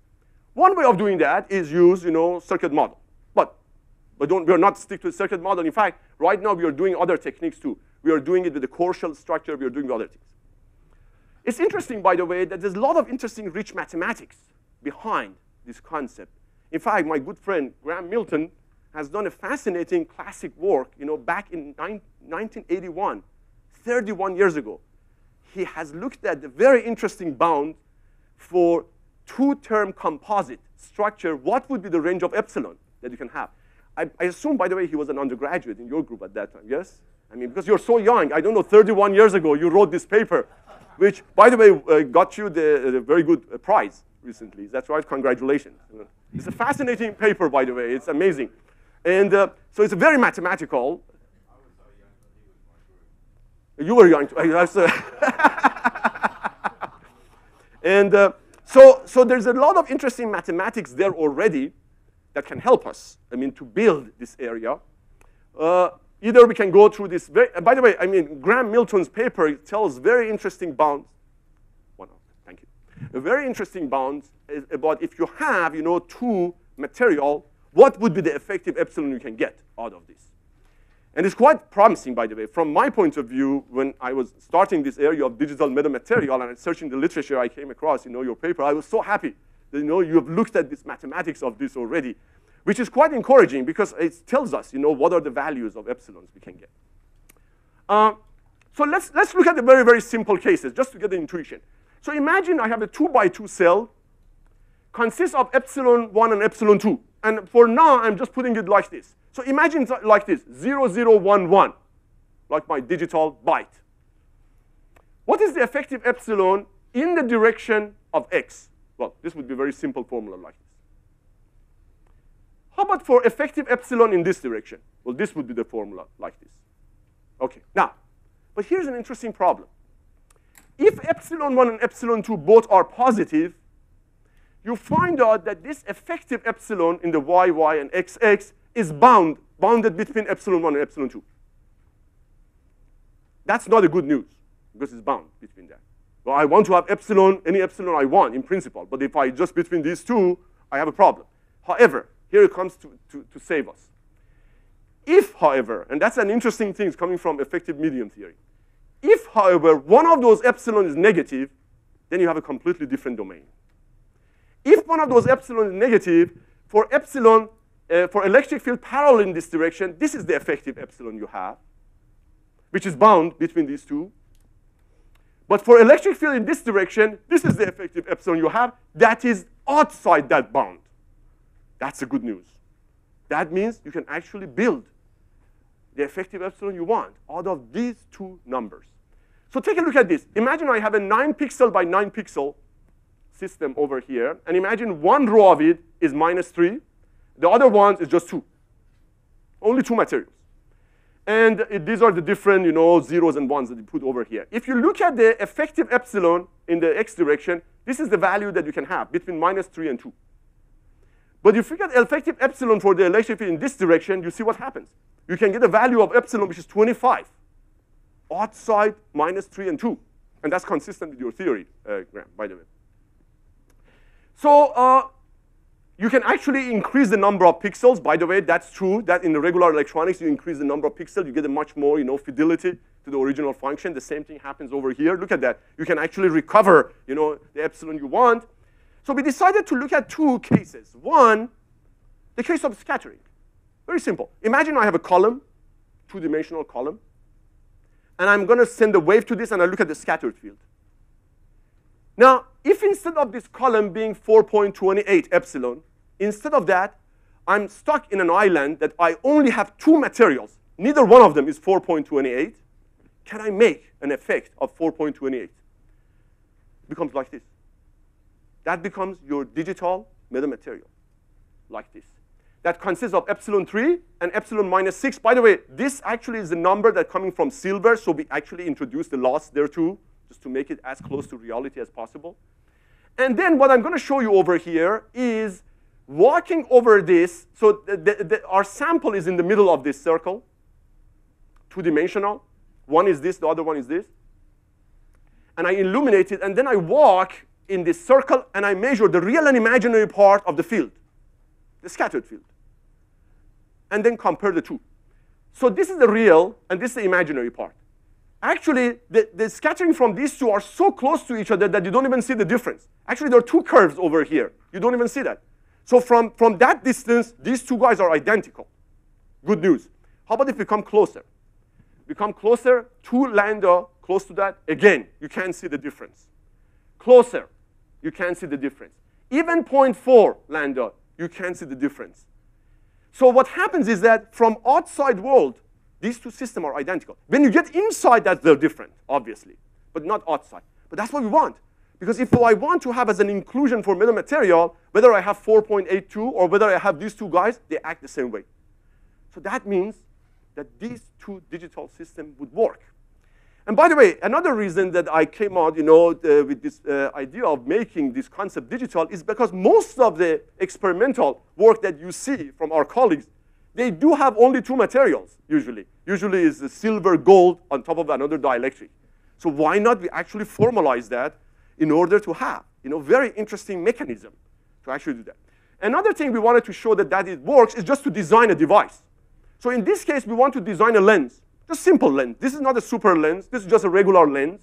One way of doing that is use you know, circuit model. But don't, we're not stick to the circuit model. In fact, right now we are doing other techniques too. We are doing it with the core shell structure. We are doing other things. It's interesting, by the way, that there's a lot of interesting rich mathematics behind this concept. In fact, my good friend Graham Milton has done a fascinating classic work, you know, back in 1981, 31 years ago. He has looked at the very interesting bound for two-term composite structure. What would be the range of epsilon that you can have? I, I, assume, by the way, he was an undergraduate in your group at that time, yes? I mean, because you're so young. I don't know, 31 years ago, you wrote this paper, which, by the way, uh, got you the, the very good uh, prize recently. That's right, congratulations. It's a fascinating paper, by the way. It's amazing. And uh, so it's a very mathematical. You were young. Too. and uh, so, so there's a lot of interesting mathematics there already that can help us, I mean, to build this area. Uh, either we can go through this, very, by the way, I mean, Graham Milton's paper tells very interesting bounds. A very interesting bounds about if you have, you know, two material, what would be the effective epsilon you can get out of this? And it's quite promising, by the way. From my point of view, when I was starting this area of digital metamaterial and searching the literature I came across, you know, your paper, I was so happy that, you know, you have looked at this mathematics of this already, which is quite encouraging because it tells us, you know, what are the values of epsilons we can get. Uh, so let's, let's look at the very, very simple cases just to get the intuition. So imagine I have a two by two cell consists of epsilon 1 and epsilon 2. And for now, I'm just putting it like this. So imagine like this, 0011, like my digital byte. What is the effective epsilon in the direction of x? Well, this would be a very simple formula like this. How about for effective epsilon in this direction? Well, this would be the formula like this. OK, now, but here's an interesting problem. If epsilon 1 and epsilon 2 both are positive, you find out that this effective epsilon in the y, y, and x, x is bound bounded between epsilon 1 and epsilon 2. That's not a good news because it's bound between that. Well, I want to have epsilon, any epsilon I want in principle, but if I just between these two, I have a problem. However, here it comes to, to, to save us. If, however, and that's an interesting thing coming from effective medium theory, if, however, one of those epsilon is negative, then you have a completely different domain. If one of those epsilon is negative, for epsilon, uh, for electric field parallel in this direction, this is the effective epsilon you have, which is bound between these two. But for electric field in this direction, this is the effective epsilon you have that is outside that bound. That's the good news. That means you can actually build the effective epsilon you want out of these two numbers. So take a look at this. Imagine I have a 9 pixel by 9 pixel system over here. And imagine one row of it is minus 3. The other one is just 2. Only two materials. And it, these are the different you know, zeros and ones that you put over here. If you look at the effective epsilon in the x direction, this is the value that you can have between minus 3 and 2. But if you get the effective epsilon for the electric field in this direction, you see what happens. You can get a value of epsilon which is 25 outside minus 3 and 2. And that's consistent with your theory, uh, Graham, by the way. So uh, you can actually increase the number of pixels. By the way, that's true that in the regular electronics, you increase the number of pixels, you get a much more you know, fidelity to the original function. The same thing happens over here. Look at that. You can actually recover you know, the epsilon you want. So we decided to look at two cases. One, the case of scattering. Very simple. Imagine I have a column, two-dimensional column and I'm going to send a wave to this, and I look at the scattered field. Now, if instead of this column being 4.28 epsilon, instead of that, I'm stuck in an island that I only have two materials, neither one of them is 4.28, can I make an effect of 4.28? It becomes like this. That becomes your digital metamaterial, like this that consists of epsilon 3 and epsilon minus 6. By the way, this actually is the number that coming from silver, so we actually introduced the loss there too, just to make it as close to reality as possible. And then what I'm going to show you over here is walking over this. So the, the, the, our sample is in the middle of this circle, two-dimensional. One is this, the other one is this. And I illuminate it, and then I walk in this circle, and I measure the real and imaginary part of the field, the scattered field and then compare the two. So this is the real, and this is the imaginary part. Actually, the, the scattering from these two are so close to each other that you don't even see the difference. Actually, there are two curves over here. You don't even see that. So from, from that distance, these two guys are identical. Good news. How about if we come closer? We come closer, two lambda close to that. Again, you can't see the difference. Closer, you can't see the difference. Even 0.4 lambda, you can't see the difference. So what happens is that from outside world, these two systems are identical. When you get inside that, they're different, obviously, but not outside. But that's what we want. Because if I want to have as an inclusion for metamaterial, whether I have 4.82 or whether I have these two guys, they act the same way. So that means that these two digital systems would work. And by the way, another reason that I came out you know, uh, with this uh, idea of making this concept digital is because most of the experimental work that you see from our colleagues, they do have only two materials, usually. Usually is silver gold on top of another dielectric. So why not we actually formalize that in order to have you know, very interesting mechanism to actually do that. Another thing we wanted to show that that it works is just to design a device. So in this case, we want to design a lens just simple lens. This is not a super lens. This is just a regular lens,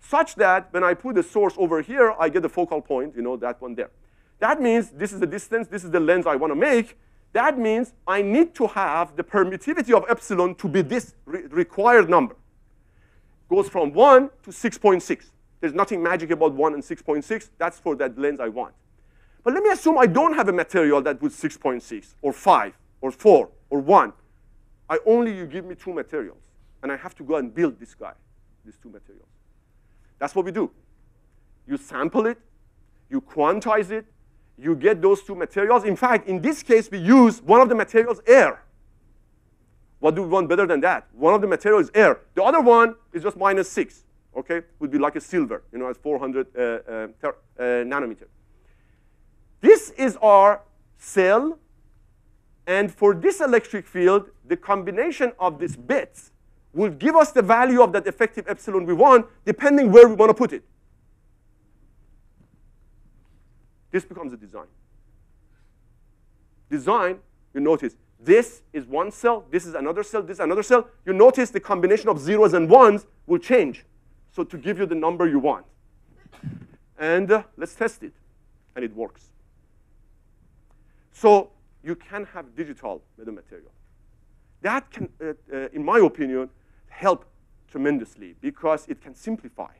such that when I put the source over here, I get the focal point, you know, that one there. That means this is the distance. This is the lens I want to make. That means I need to have the permittivity of epsilon to be this re required number. Goes from 1 to 6.6. There's nothing magic about 1 and 6.6. That's for that lens I want. But let me assume I don't have a material that would 6.6 or 5 or 4 or 1. I only you give me two materials, and I have to go and build this guy, these two materials. That's what we do. You sample it, you quantize it, you get those two materials. In fact, in this case, we use one of the materials, air. What do we want better than that? One of the materials is air. The other one is just minus 6, okay? Would be like a silver, you know, at 400 uh, uh, uh, nanometer. This is our cell And for this electric field, the combination of these bits will give us the value of that effective epsilon we want, depending where we want to put it. This becomes a design. Design, you notice, this is one cell, this is another cell, this is another cell. You notice the combination of zeros and ones will change. So to give you the number you want. And uh, let's test it. And it works. So you can have digital metamaterial. That can, uh, uh, in my opinion, help tremendously because it can simplify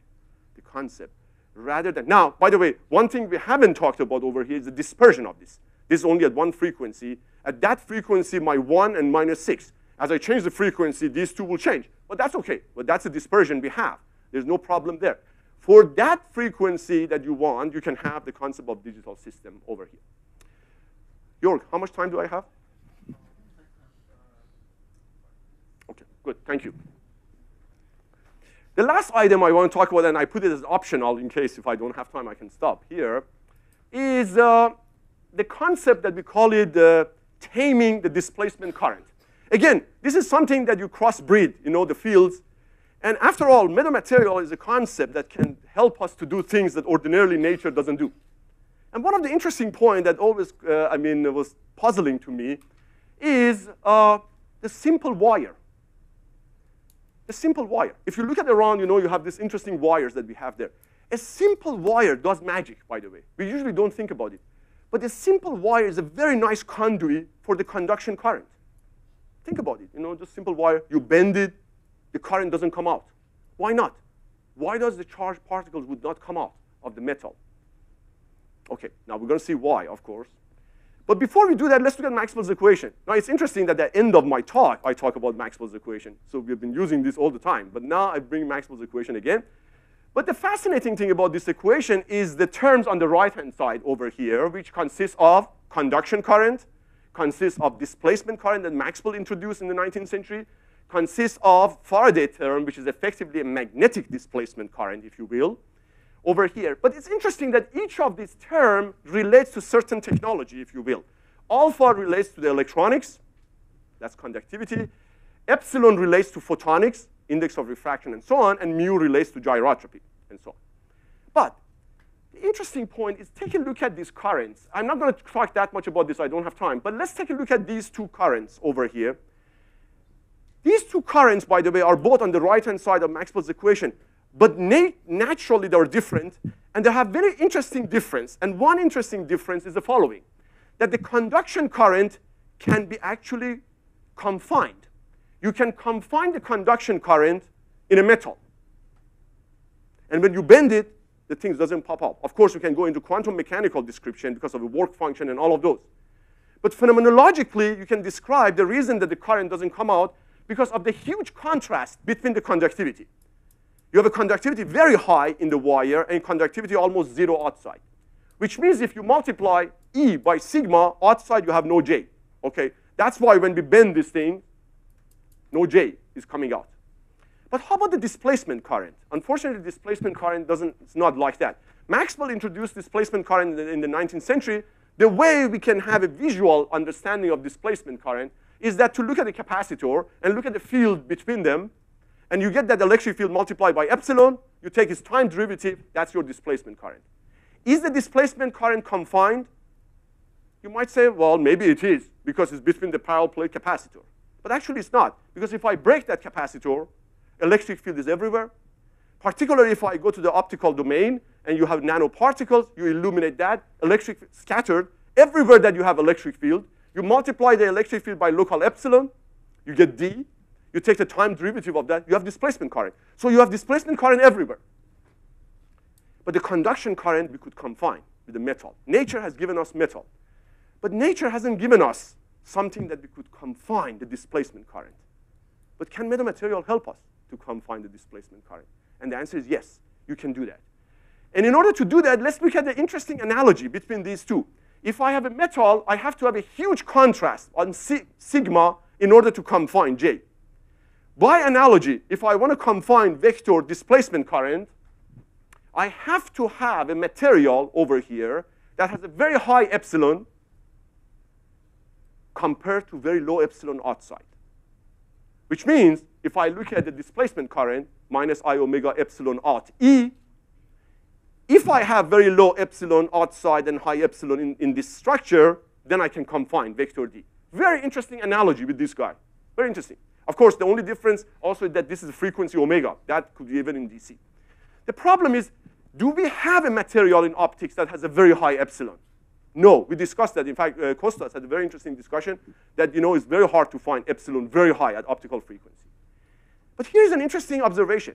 the concept rather than, now, by the way, one thing we haven't talked about over here is the dispersion of this. This is only at one frequency. At that frequency, my one and minus six. As I change the frequency, these two will change. But that's okay. But that's the dispersion we have. There's no problem there. For that frequency that you want, you can have the concept of digital system over here. Jörg, how much time do I have? Okay, good, thank you. The last item I want to talk about, and I put it as optional in case if I don't have time I can stop here, is uh, the concept that we call it uh, taming the displacement current. Again, this is something that you crossbreed, you know, the fields. And after all, metamaterial is a concept that can help us to do things that ordinarily nature doesn't do. And one of the interesting points that always, uh, I mean, was puzzling to me is uh, the simple wire. The simple wire. If you look at around, you know, you have these interesting wires that we have there. A simple wire does magic, by the way. We usually don't think about it. But a simple wire is a very nice conduit for the conduction current. Think about it, you know, just simple wire, you bend it, the current doesn't come out. Why not? Why does the charged particles would not come out of the metal? Okay, now we're going to see why, of course. But before we do that, let's look at Maxwell's equation. Now, it's interesting that at the end of my talk, I talk about Maxwell's equation. So we've been using this all the time. But now I bring Maxwell's equation again. But the fascinating thing about this equation is the terms on the right-hand side over here, which consists of conduction current, consists of displacement current that Maxwell introduced in the 19th century, consists of Faraday term, which is effectively a magnetic displacement current, if you will, over here. But it's interesting that each of these terms relates to certain technology, if you will. Alpha relates to the electronics, that's conductivity. Epsilon relates to photonics, index of refraction, and so on. And mu relates to gyrotropy, and so on. But the interesting point is take a look at these currents. I'm not going to talk that much about this. I don't have time. But let's take a look at these two currents over here. These two currents, by the way, are both on the right-hand side of Maxwell's equation. But nat naturally, they're different, and they have very interesting difference. And one interesting difference is the following, that the conduction current can be actually confined. You can confine the conduction current in a metal. And when you bend it, the thing doesn't pop up. Of course, you can go into quantum mechanical description because of the work function and all of those. But phenomenologically, you can describe the reason that the current doesn't come out because of the huge contrast between the conductivity. You have a conductivity very high in the wire and conductivity almost zero outside. Which means if you multiply E by sigma, outside you have no J. Okay, That's why when we bend this thing, no J is coming out. But how about the displacement current? Unfortunately, displacement current doesn't, it's not like that. Maxwell introduced displacement current in the, in the 19th century. The way we can have a visual understanding of displacement current is that to look at a capacitor and look at the field between them and you get that electric field multiplied by epsilon, you take its time derivative, that's your displacement current. Is the displacement current confined? You might say, well, maybe it is, because it's between the parallel plate capacitor. But actually it's not, because if I break that capacitor, electric field is everywhere. Particularly if I go to the optical domain and you have nanoparticles, you illuminate that, electric scattered, everywhere that you have electric field, you multiply the electric field by local epsilon, you get D, you take the time derivative of that, you have displacement current. So you have displacement current everywhere. But the conduction current we could confine with the metal. Nature has given us metal. But nature hasn't given us something that we could confine the displacement current. But can metamaterial help us to confine the displacement current? And the answer is yes, you can do that. And in order to do that, let's look at the interesting analogy between these two. If I have a metal, I have to have a huge contrast on sigma in order to confine J. By analogy, if I want to confine vector displacement current, I have to have a material over here that has a very high epsilon compared to very low epsilon outside. Which means if I look at the displacement current minus I omega epsilon out E, if I have very low epsilon outside and high epsilon in, in this structure, then I can confine vector D. Very interesting analogy with this guy. Very interesting. Of course, the only difference also is that this is a frequency omega. That could be even in DC. The problem is, do we have a material in optics that has a very high epsilon? No, we discussed that. In fact, uh, Kostas had a very interesting discussion that you know it's very hard to find epsilon very high at optical frequency. But here's an interesting observation.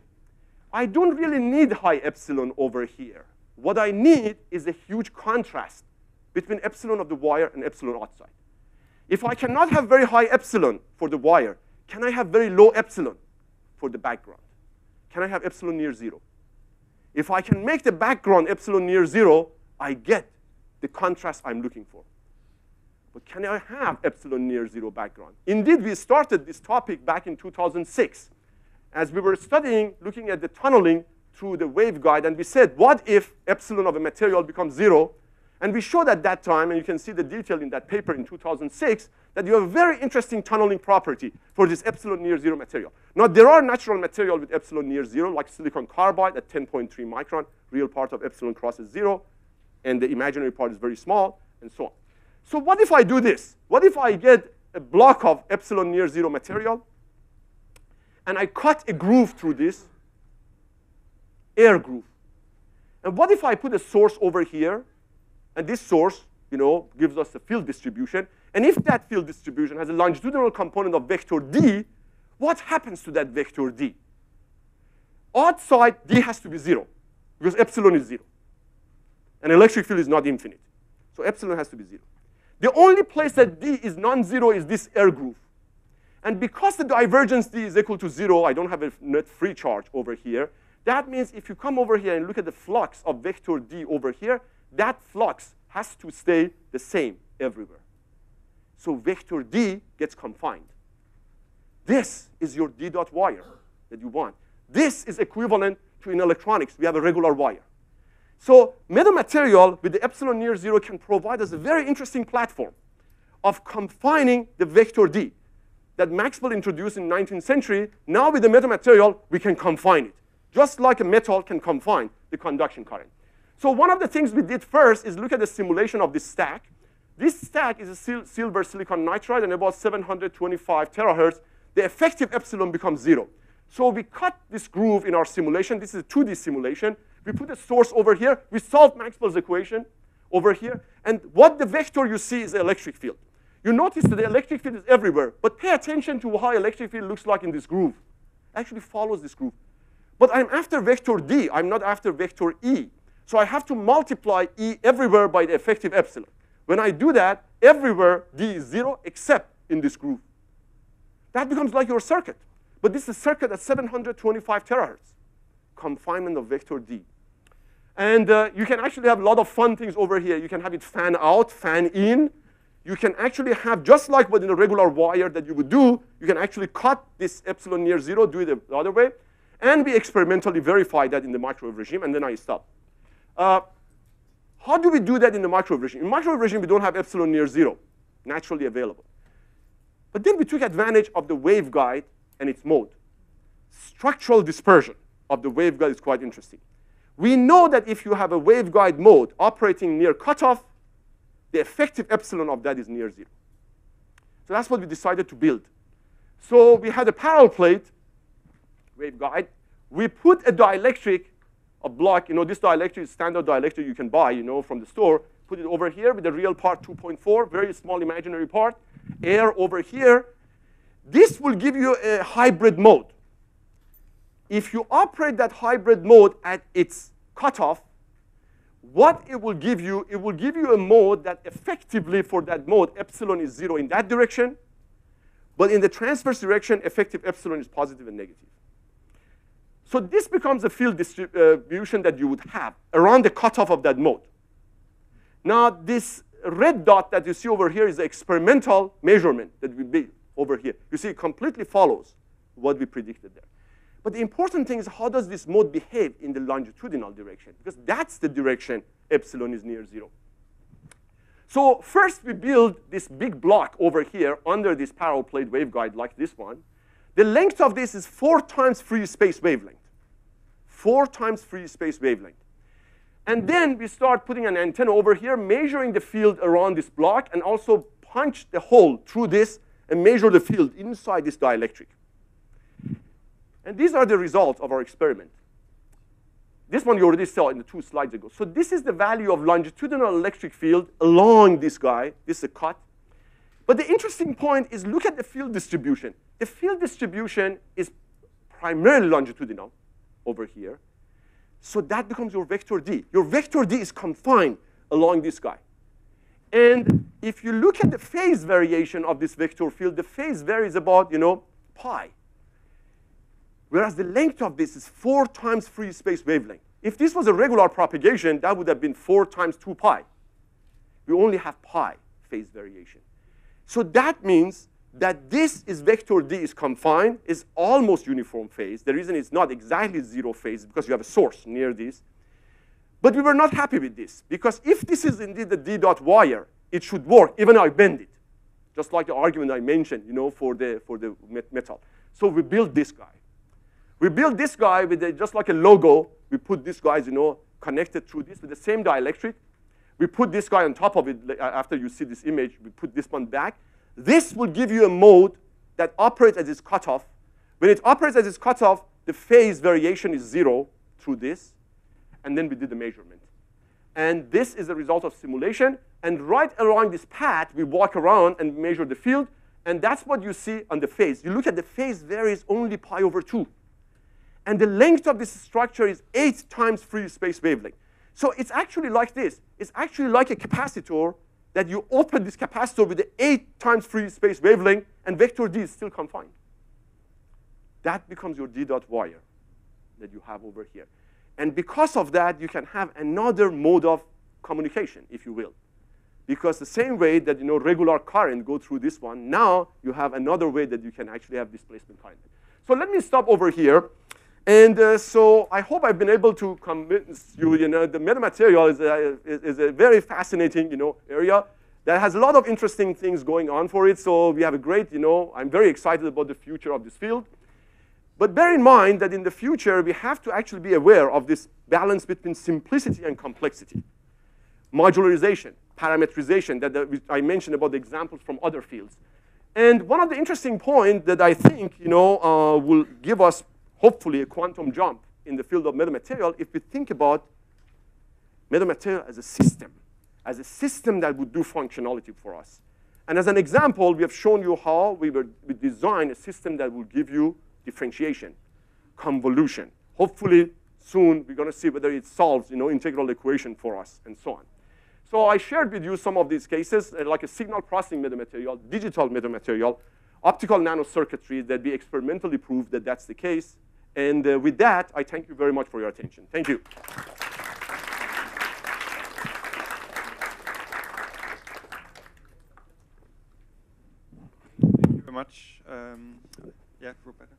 I don't really need high epsilon over here. What I need is a huge contrast between epsilon of the wire and epsilon outside. If I cannot have very high epsilon for the wire, can I have very low epsilon for the background? Can I have epsilon near zero? If I can make the background epsilon near zero, I get the contrast I'm looking for. But can I have epsilon near zero background? Indeed, we started this topic back in 2006 as we were studying, looking at the tunneling through the waveguide, and we said, what if epsilon of a material becomes zero? And we showed at that time, and you can see the detail in that paper in 2006, that you have a very interesting tunneling property for this epsilon near zero material. Now, there are natural material with epsilon near zero, like silicon carbide at 10.3 micron. Real part of epsilon crosses zero, and the imaginary part is very small, and so on. So what if I do this? What if I get a block of epsilon near zero material, and I cut a groove through this, air groove. And what if I put a source over here, and this source, you know, gives us a field distribution, and if that field distribution has a longitudinal component of vector d, what happens to that vector d? Outside, d has to be zero, because epsilon is zero. An electric field is not infinite. So epsilon has to be zero. The only place that d is non-zero is this air groove. And because the divergence d is equal to zero, I don't have a net free charge over here, that means if you come over here and look at the flux of vector d over here, that flux has to stay the same everywhere. So vector d gets confined. This is your d dot wire that you want. This is equivalent to in electronics, we have a regular wire. So metamaterial with the epsilon near zero can provide us a very interesting platform of confining the vector d that Maxwell introduced in 19th century. Now with the metamaterial, we can confine it just like a metal can confine the conduction current. So one of the things we did first is look at the simulation of this stack. This stack is a sil silver silicon nitride and about 725 terahertz. The effective epsilon becomes zero. So we cut this groove in our simulation. This is a 2D simulation. We put a source over here. We solve Maxwell's equation over here. And what the vector you see is the electric field. You notice that the electric field is everywhere. But pay attention to how electric field looks like in this groove. It actually follows this groove. But I'm after vector d. I'm not after vector e. So I have to multiply e everywhere by the effective epsilon. When I do that, everywhere d is 0 except in this groove. That becomes like your circuit. But this is a circuit at 725 terahertz. Confinement of vector d. And uh, you can actually have a lot of fun things over here. You can have it fan out, fan in. You can actually have, just like what in a regular wire that you would do, you can actually cut this epsilon near zero, do it the other way. And we experimentally verify that in the microwave regime, and then I stop. Uh, how do we do that in the microwave regime? In microwave regime, we don't have epsilon near zero, naturally available. But then we took advantage of the waveguide and its mode. Structural dispersion of the waveguide is quite interesting. We know that if you have a waveguide mode operating near cutoff, the effective epsilon of that is near zero. So that's what we decided to build. So we had a parallel plate waveguide. We put a dielectric, a block, you know, this dielectric is standard dielectric you can buy, you know, from the store. Put it over here with the real part 2.4, very small imaginary part. Air over here. This will give you a hybrid mode. If you operate that hybrid mode at its cutoff, what it will give you, it will give you a mode that effectively for that mode, epsilon is zero in that direction, but in the transverse direction, effective epsilon is positive and negative. So this becomes a field uh, distribution that you would have around the cutoff of that mode. Now, this red dot that you see over here is the experimental measurement that we did over here. You see, it completely follows what we predicted there. But the important thing is how does this mode behave in the longitudinal direction? Because that's the direction epsilon is near zero. So first we build this big block over here under this parallel plate waveguide like this one. The length of this is four times free space wavelength. Four times free space wavelength. And then we start putting an antenna over here, measuring the field around this block, and also punch the hole through this and measure the field inside this dielectric. And these are the results of our experiment. This one you already saw in the two slides ago. So this is the value of longitudinal electric field along this guy. This is a cut. But the interesting point is look at the field distribution. The field distribution is primarily longitudinal over here. So that becomes your vector D. Your vector D is confined along this guy. And if you look at the phase variation of this vector field, the phase varies about, you know, pi. Whereas the length of this is four times free space wavelength. If this was a regular propagation, that would have been four times two pi. We only have pi phase variation. So that means that this is vector D is confined, is almost uniform phase. The reason it's not exactly zero phase is because you have a source near this. But we were not happy with this, because if this is indeed the D dot wire, it should work, even I bend it. Just like the argument I mentioned, you know, for the, for the metal. So we built this guy. We built this guy with a, just like a logo. We put these guys, you know, connected through this with the same dielectric. We put this guy on top of it after you see this image. We put this one back. This will give you a mode that operates as its cutoff. When it operates as its cutoff, the phase variation is zero through this. And then we did the measurement. And this is the result of simulation. And right along this path, we walk around and measure the field. And that's what you see on the phase. You look at the phase varies only pi over 2. And the length of this structure is 8 times free space wavelength. So it's actually like this. It's actually like a capacitor that you open this capacitor with the 8 times free space wavelength, and vector D is still confined. That becomes your D dot wire that you have over here. And because of that, you can have another mode of communication, if you will. Because the same way that you know regular current go through this one, now you have another way that you can actually have displacement current. So let me stop over here. And uh, so I hope I've been able to convince you, you know, the metamaterial is a, is a very fascinating, you know, area that has a lot of interesting things going on for it. So we have a great, you know, I'm very excited about the future of this field. But bear in mind that in the future, we have to actually be aware of this balance between simplicity and complexity. Modularization, parametrization that I mentioned about the examples from other fields. And one of the interesting points that I think, you know, uh, will give us hopefully a quantum jump in the field of metamaterial if we think about metamaterial as a system, as a system that would do functionality for us. And as an example, we have shown you how we would design a system that will give you differentiation, convolution. Hopefully, soon we're going to see whether it solves you know, integral equation for us and so on. So I shared with you some of these cases, uh, like a signal processing metamaterial, digital metamaterial, optical nanocircuitry that we experimentally proved that that's the case, and uh, with that, I thank you very much for your attention. Thank you. Thank you very much. Um, yeah, Roberta.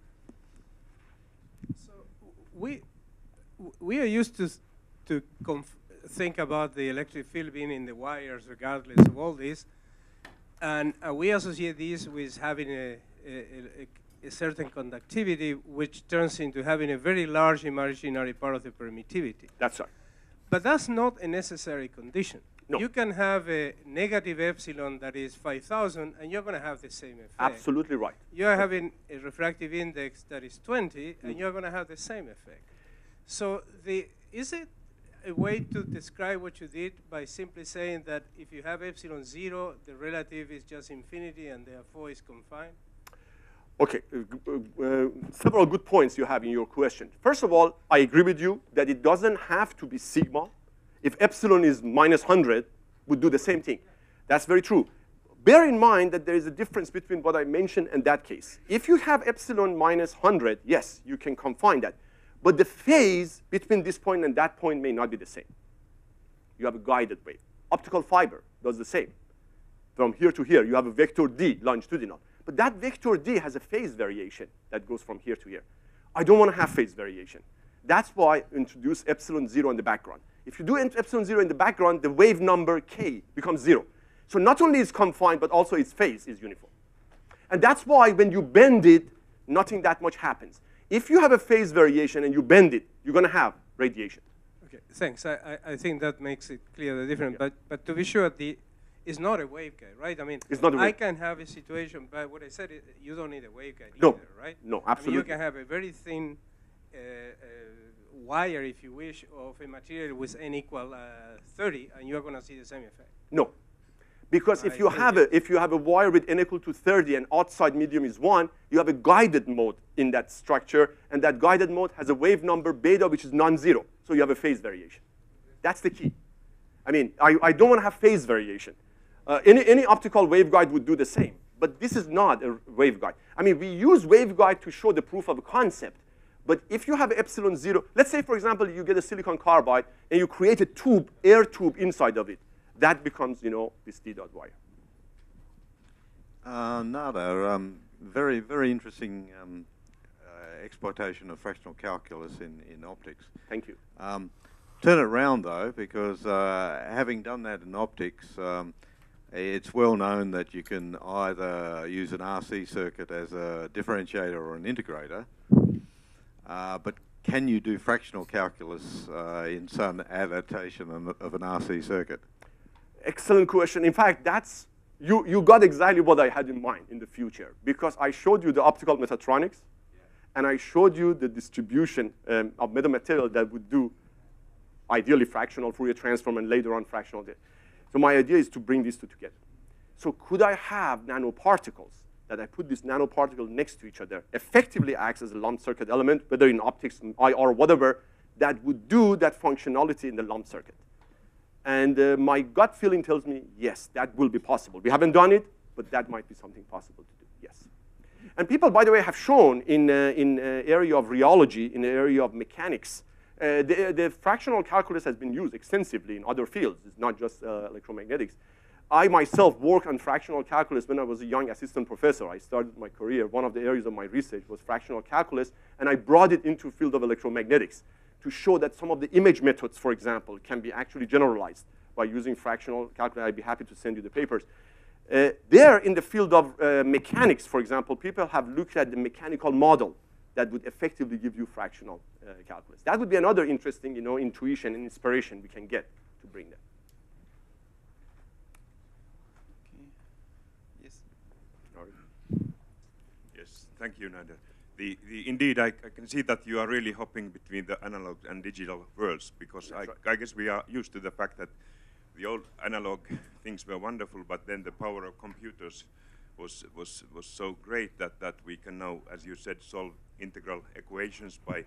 So we we are used to to think about the electric field being in the wires, regardless of all this, and uh, we associate this with having a, a, a a certain conductivity, which turns into having a very large imaginary part of the permittivity. That's right. But that's not a necessary condition. No. You can have a negative epsilon that is 5,000, and you're going to have the same effect. Absolutely right. You're having a refractive index that is 20, mm. and you're going to have the same effect. So the, is it a way to describe what you did by simply saying that if you have epsilon 0, the relative is just infinity and therefore is confined? Okay, uh, uh, several good points you have in your question. First of all, I agree with you that it doesn't have to be sigma. If epsilon is minus 100, would do the same thing. That's very true. Bear in mind that there is a difference between what I mentioned and that case. If you have epsilon minus 100, yes, you can confine that. But the phase between this point and that point may not be the same. You have a guided wave. Optical fiber does the same. From here to here, you have a vector d longitudinal. But that vector D has a phase variation that goes from here to here. I don't want to have phase variation. That's why I introduce epsilon zero in the background. If you do epsilon zero in the background, the wave number k becomes zero. So not only is confined, but also its phase is uniform. And that's why when you bend it, nothing that much happens. If you have a phase variation and you bend it, you're going to have radiation. Okay, thanks. I, I, think that makes it clear the difference. But, but to be sure, the, it's not a waveguide, right? I mean, It's not a I wave- I can have a situation, but what I said, is you don't need a waveguide No. either, right? No, I mean, absolutely. you can have a very thin uh, uh, wire, if you wish, of a material with n equal uh, 30, and you're going to see the same effect. No. Because if you have a if you have a wire with n equal to 30 and outside medium is 1, you have a guided mode in that structure, and that guided mode has a wave number beta which is non-zero. So you have a phase variation. That's the key. I mean, I, I don't want to have phase variation. Uh, any, any optical waveguide would do the same, but this is not a waveguide. I mean, we use waveguide to show the proof of a concept, but if you have epsilon zero, let's say, for example, you get a silicon carbide and you create a tube, air tube inside of it, that becomes, you know, this D dot wire. Uh, Nader, um, very, very interesting um, uh, exploitation of fractional calculus in, in optics. Thank you. Um, turn it around though, because uh, having done that in optics, um, it's well known that you can either use an RC circuit as a differentiator or an integrator, uh, but can you do fractional calculus uh, in some adaptation of- an RC circuit? Excellent question. In fact, that's you, you got exactly what I had in mind in the future because I showed you the optical metatronics and I showed you the distribution um, of metamaterial that would do ideally fractional Fourier transform and later on fractional. So my idea is to bring these two together. So could I have nanoparticles that I put this nanoparticle next to each other, effectively acts as a lump circuit element, whether in optics, IR, whatever, that would do that functionality in the lump circuit. And uh, my gut feeling tells me, yes, that will be possible. We haven't done it, but that might be something possible to do, yes. And people, by the way, have shown in, uh, in uh, area of rheology, in the area of mechanics, uh, the, the fractional calculus has been used extensively in other fields. It's not just uh, electromagnetics. I myself worked on fractional calculus when I was a young assistant professor. I started my career. One of the areas of my research was fractional calculus, and I brought it into field of electromagnetics to show that some of the image methods, for example, can be actually generalized by using fractional calculus. I'd be happy to send you the papers. Uh, there, in the field of uh, mechanics, for example, people have looked at the mechanical model that would effectively give you fractional uh, calculus. That would be another interesting, you know, intuition and inspiration we can get to bring that. Okay. Yes. Yes, thank you, Nader. The, the, indeed, I, I can see that you are really hopping between the analog and digital worlds because I, right. I guess we are used to the fact that the old analog things were wonderful, but then the power of computers was, was, was so great that, that we can now, as you said, solve integral equations by uh,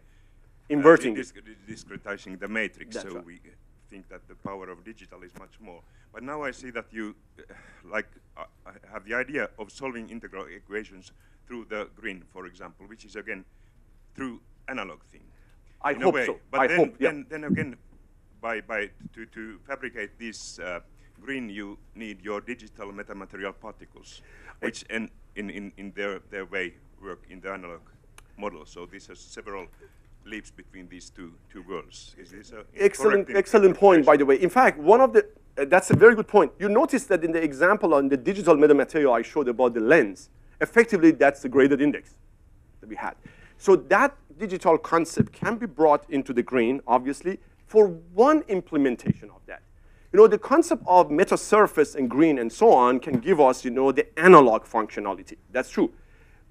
Inverting disc- discretizing the matrix. That's so right. we think that the power of digital is much more. But now I see that you uh, like uh, uh, have the idea of solving integral equations through the GRIN, for example, which is again through analog thing. I hope way. so. But I then, hope, yeah. then, then again, by, by to, to fabricate this uh, GRIN, you need your digital metamaterial particles, which in, in, in, in their, their way work in the analog model. So this has several leaps between these two, two worlds. Is this a Excellent, excellent point, by the way. In fact, one of the, uh, that's a very good point. You notice that in the example on the digital metamaterial I showed about the lens, effectively that's the graded index that we had. So that digital concept can be brought into the GRIN, obviously, for one implementation of that. You know, the concept of metasurface and GRIN and so on can give us, you know, the analog functionality. That's true.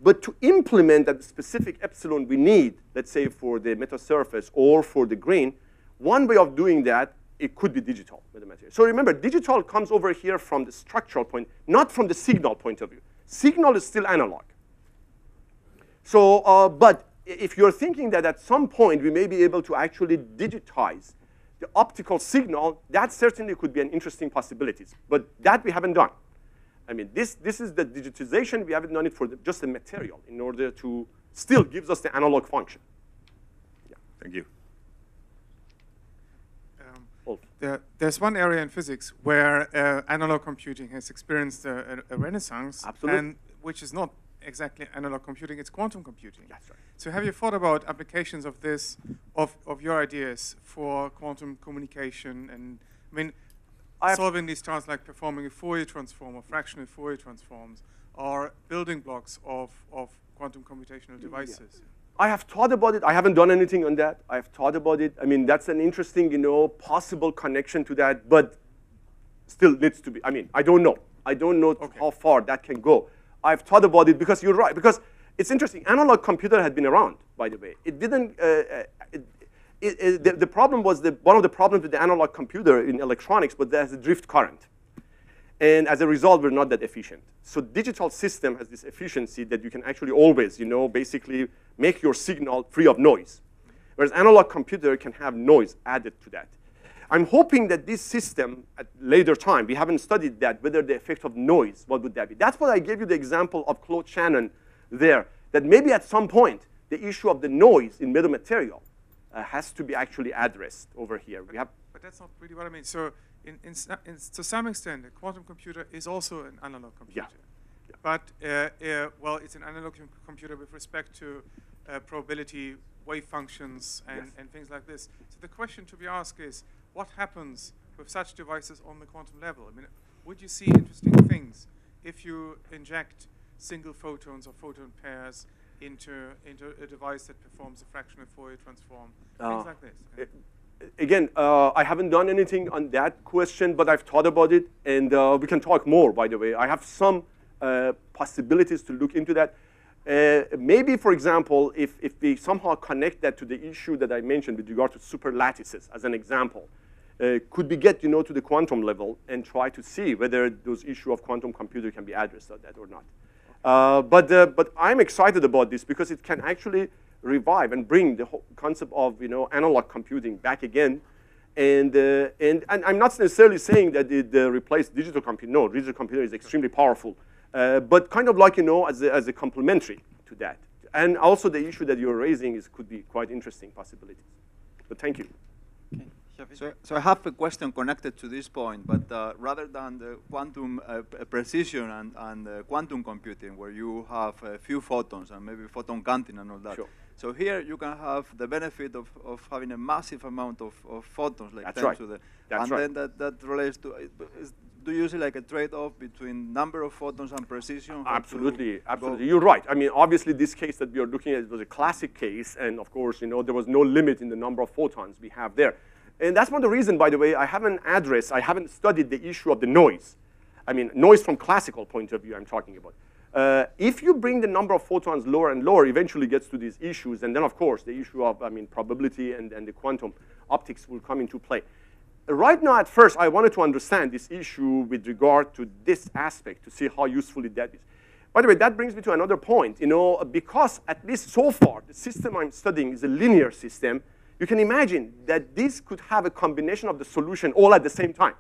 But to implement that specific epsilon we need, let's say for the metasurface or for the GRIN, one way of doing that, it could be digital metamaterial. So remember, digital comes over here from the structural point, not from the signal point of view. Signal is still analog. So, uh, but if you're thinking that at some point we may be able to actually digitize the optical signal, that certainly could be an interesting possibility. But that we haven't done. I mean, this, this is the digitization. We haven't done it for the, just the material in order to still gives us the analog function. Yeah. Thank you. Um, there, there's one area in physics where uh, analog computing has experienced a, a, a renaissance, Absolutely. and which is not exactly analog computing; it's quantum computing. That's right. So, have you thought about applications of this, of, of your ideas for quantum communication? And I mean, I solving these tasks like performing a Fourier transform or fractional Fourier transforms are building blocks of, of quantum computational devices. I have thought about it. I haven't done anything on that. I have thought about it. I mean, that's an interesting, you know, possible connection to that, but still needs to be. I mean, I don't know. I don't know Okay. how far that can go. I've thought about it because you're right. Because it's interesting. Analog computer had been around, by the way. It didn't. Uh, uh, it, it, it, the, the problem was the one of the problems with the analog computer in electronics, but there's a drift current. And as a result, we're not that efficient. So digital system has this efficiency that you can actually always, you know, basically make your signal free of noise. Whereas analog computer can have noise added to that. I'm hoping that this system at later time, we haven't studied that, whether the effect of noise, what would that be? That's what I gave you the example of Claude Shannon there, that maybe at some point, the issue of the noise in metal metamaterial uh, has to be actually addressed over here. We have, But that's not really what I mean. So, in, in, in, to some extent, a quantum computer is also an analog computer. Yeah, But, uh, uh, well, it's an analog com- computer with respect to uh, probability, wave functions, and, Yes. and things like this. So, the question to be asked is what happens with such devices on the quantum level? I mean, would you see interesting things if you inject single photons or photon pairs into, into a device that performs a fractional Fourier transform? Uh, things like this. Uh, again, uh, I haven't done anything on that question, but I've thought about it, and uh, we can talk more, by the way. I have some uh, possibilities to look into that. Uh, maybe, for example, if, if we somehow connect that to the issue that I mentioned with regard to super lattices, as an example, uh, could we get you know, to the quantum level and try to see whether those issue of quantum computer can be addressed or that or not? Uh, but, uh, but I'm excited about this because it can actually revive and bring the whole concept of you know, analog computing back again. And, uh, and, and I'm not necessarily saying that it uh, replaced digital computing. No, digital computer is extremely powerful. Uh, but kind of like, you know, as a, as a complementary to that. And also the issue that you're raising is, could be quite interesting possibilities. But thank you. So, so I have a question connected to this point, but uh, rather than the quantum uh, precision and, and uh, quantum computing, where you have a few photons and maybe photon counting and all that. Sure. So here you can have the benefit of, of having a massive amount of, of photons, like That's 10 right. to the, That's and right. then that, that relates to, uh, is, do you see like a trade-off between number of photons and precision? To Absolutely, go- absolutely. You're right. I mean, obviously, this case that we are looking at was a classic case, and of course, you know, there was no limit in the number of photons we have there. And that's one of the reasons, by the way, I haven't addressed, I haven't studied the issue of the noise. I mean, noise from classical point of view, I'm talking about. Uh, if you bring the number of photons lower and lower, eventually gets to these issues, and then, of course, the issue of, I mean, probability and, and the quantum optics will come into play. Right now, at first, I wanted to understand this issue with regard to this aspect to see how useful that is. By the way, that brings me to another point. You know, because at least so far, the system I'm studying is a linear system, you can imagine that this could have a combination of the solution all at the same time.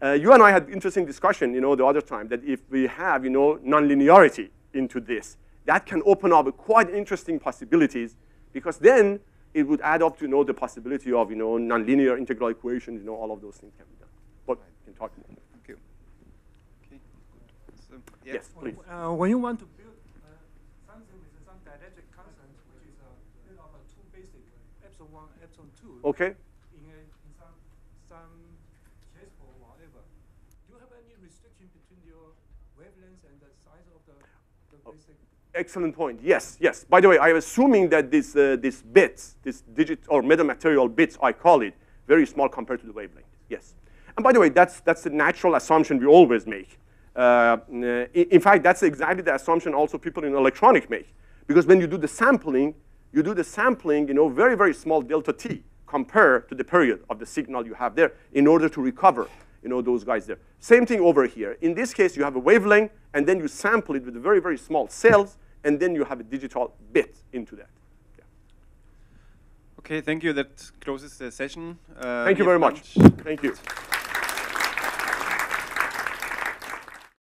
Uh, you and I had interesting discussion, you know, the other time that if we have, you know, nonlinearity into this, that can open up quite interesting possibilities because then it would add up to, you know, the possibility of, you know, nonlinear integral equations, you know, all of those things can be done. But we can talk more. Thank you. Okay. So, yeah. Yes, please. Uh, when you want to build uh, something with some dielectric constant, which is uh, built of uh, two basic, epsilon Okay. in, a, in some some case or whatever, do you have any restriction between your wavelengths and the size of the, the basic? Excellent point. Yes, yes. By the way, I'm assuming that this, uh, this bits, this digit or metamaterial bits, I call it, very small compared to the wavelength. Yes. And by the way, that's, that's a natural assumption we always make. Uh, in, in fact, that's exactly the assumption also people in electronic make. Because when you do the sampling, you do the sampling, you know, very, very small delta t compared to the period of the signal you have there in order to recover, you know, those guys there. Same thing over here. In this case, you have a wavelength, and then you sample it with very, very small cells, and then you have a digital bit into that. Yeah. Okay, thank you. That closes the session. Uh, Thank you very have much. lunch. Thank you.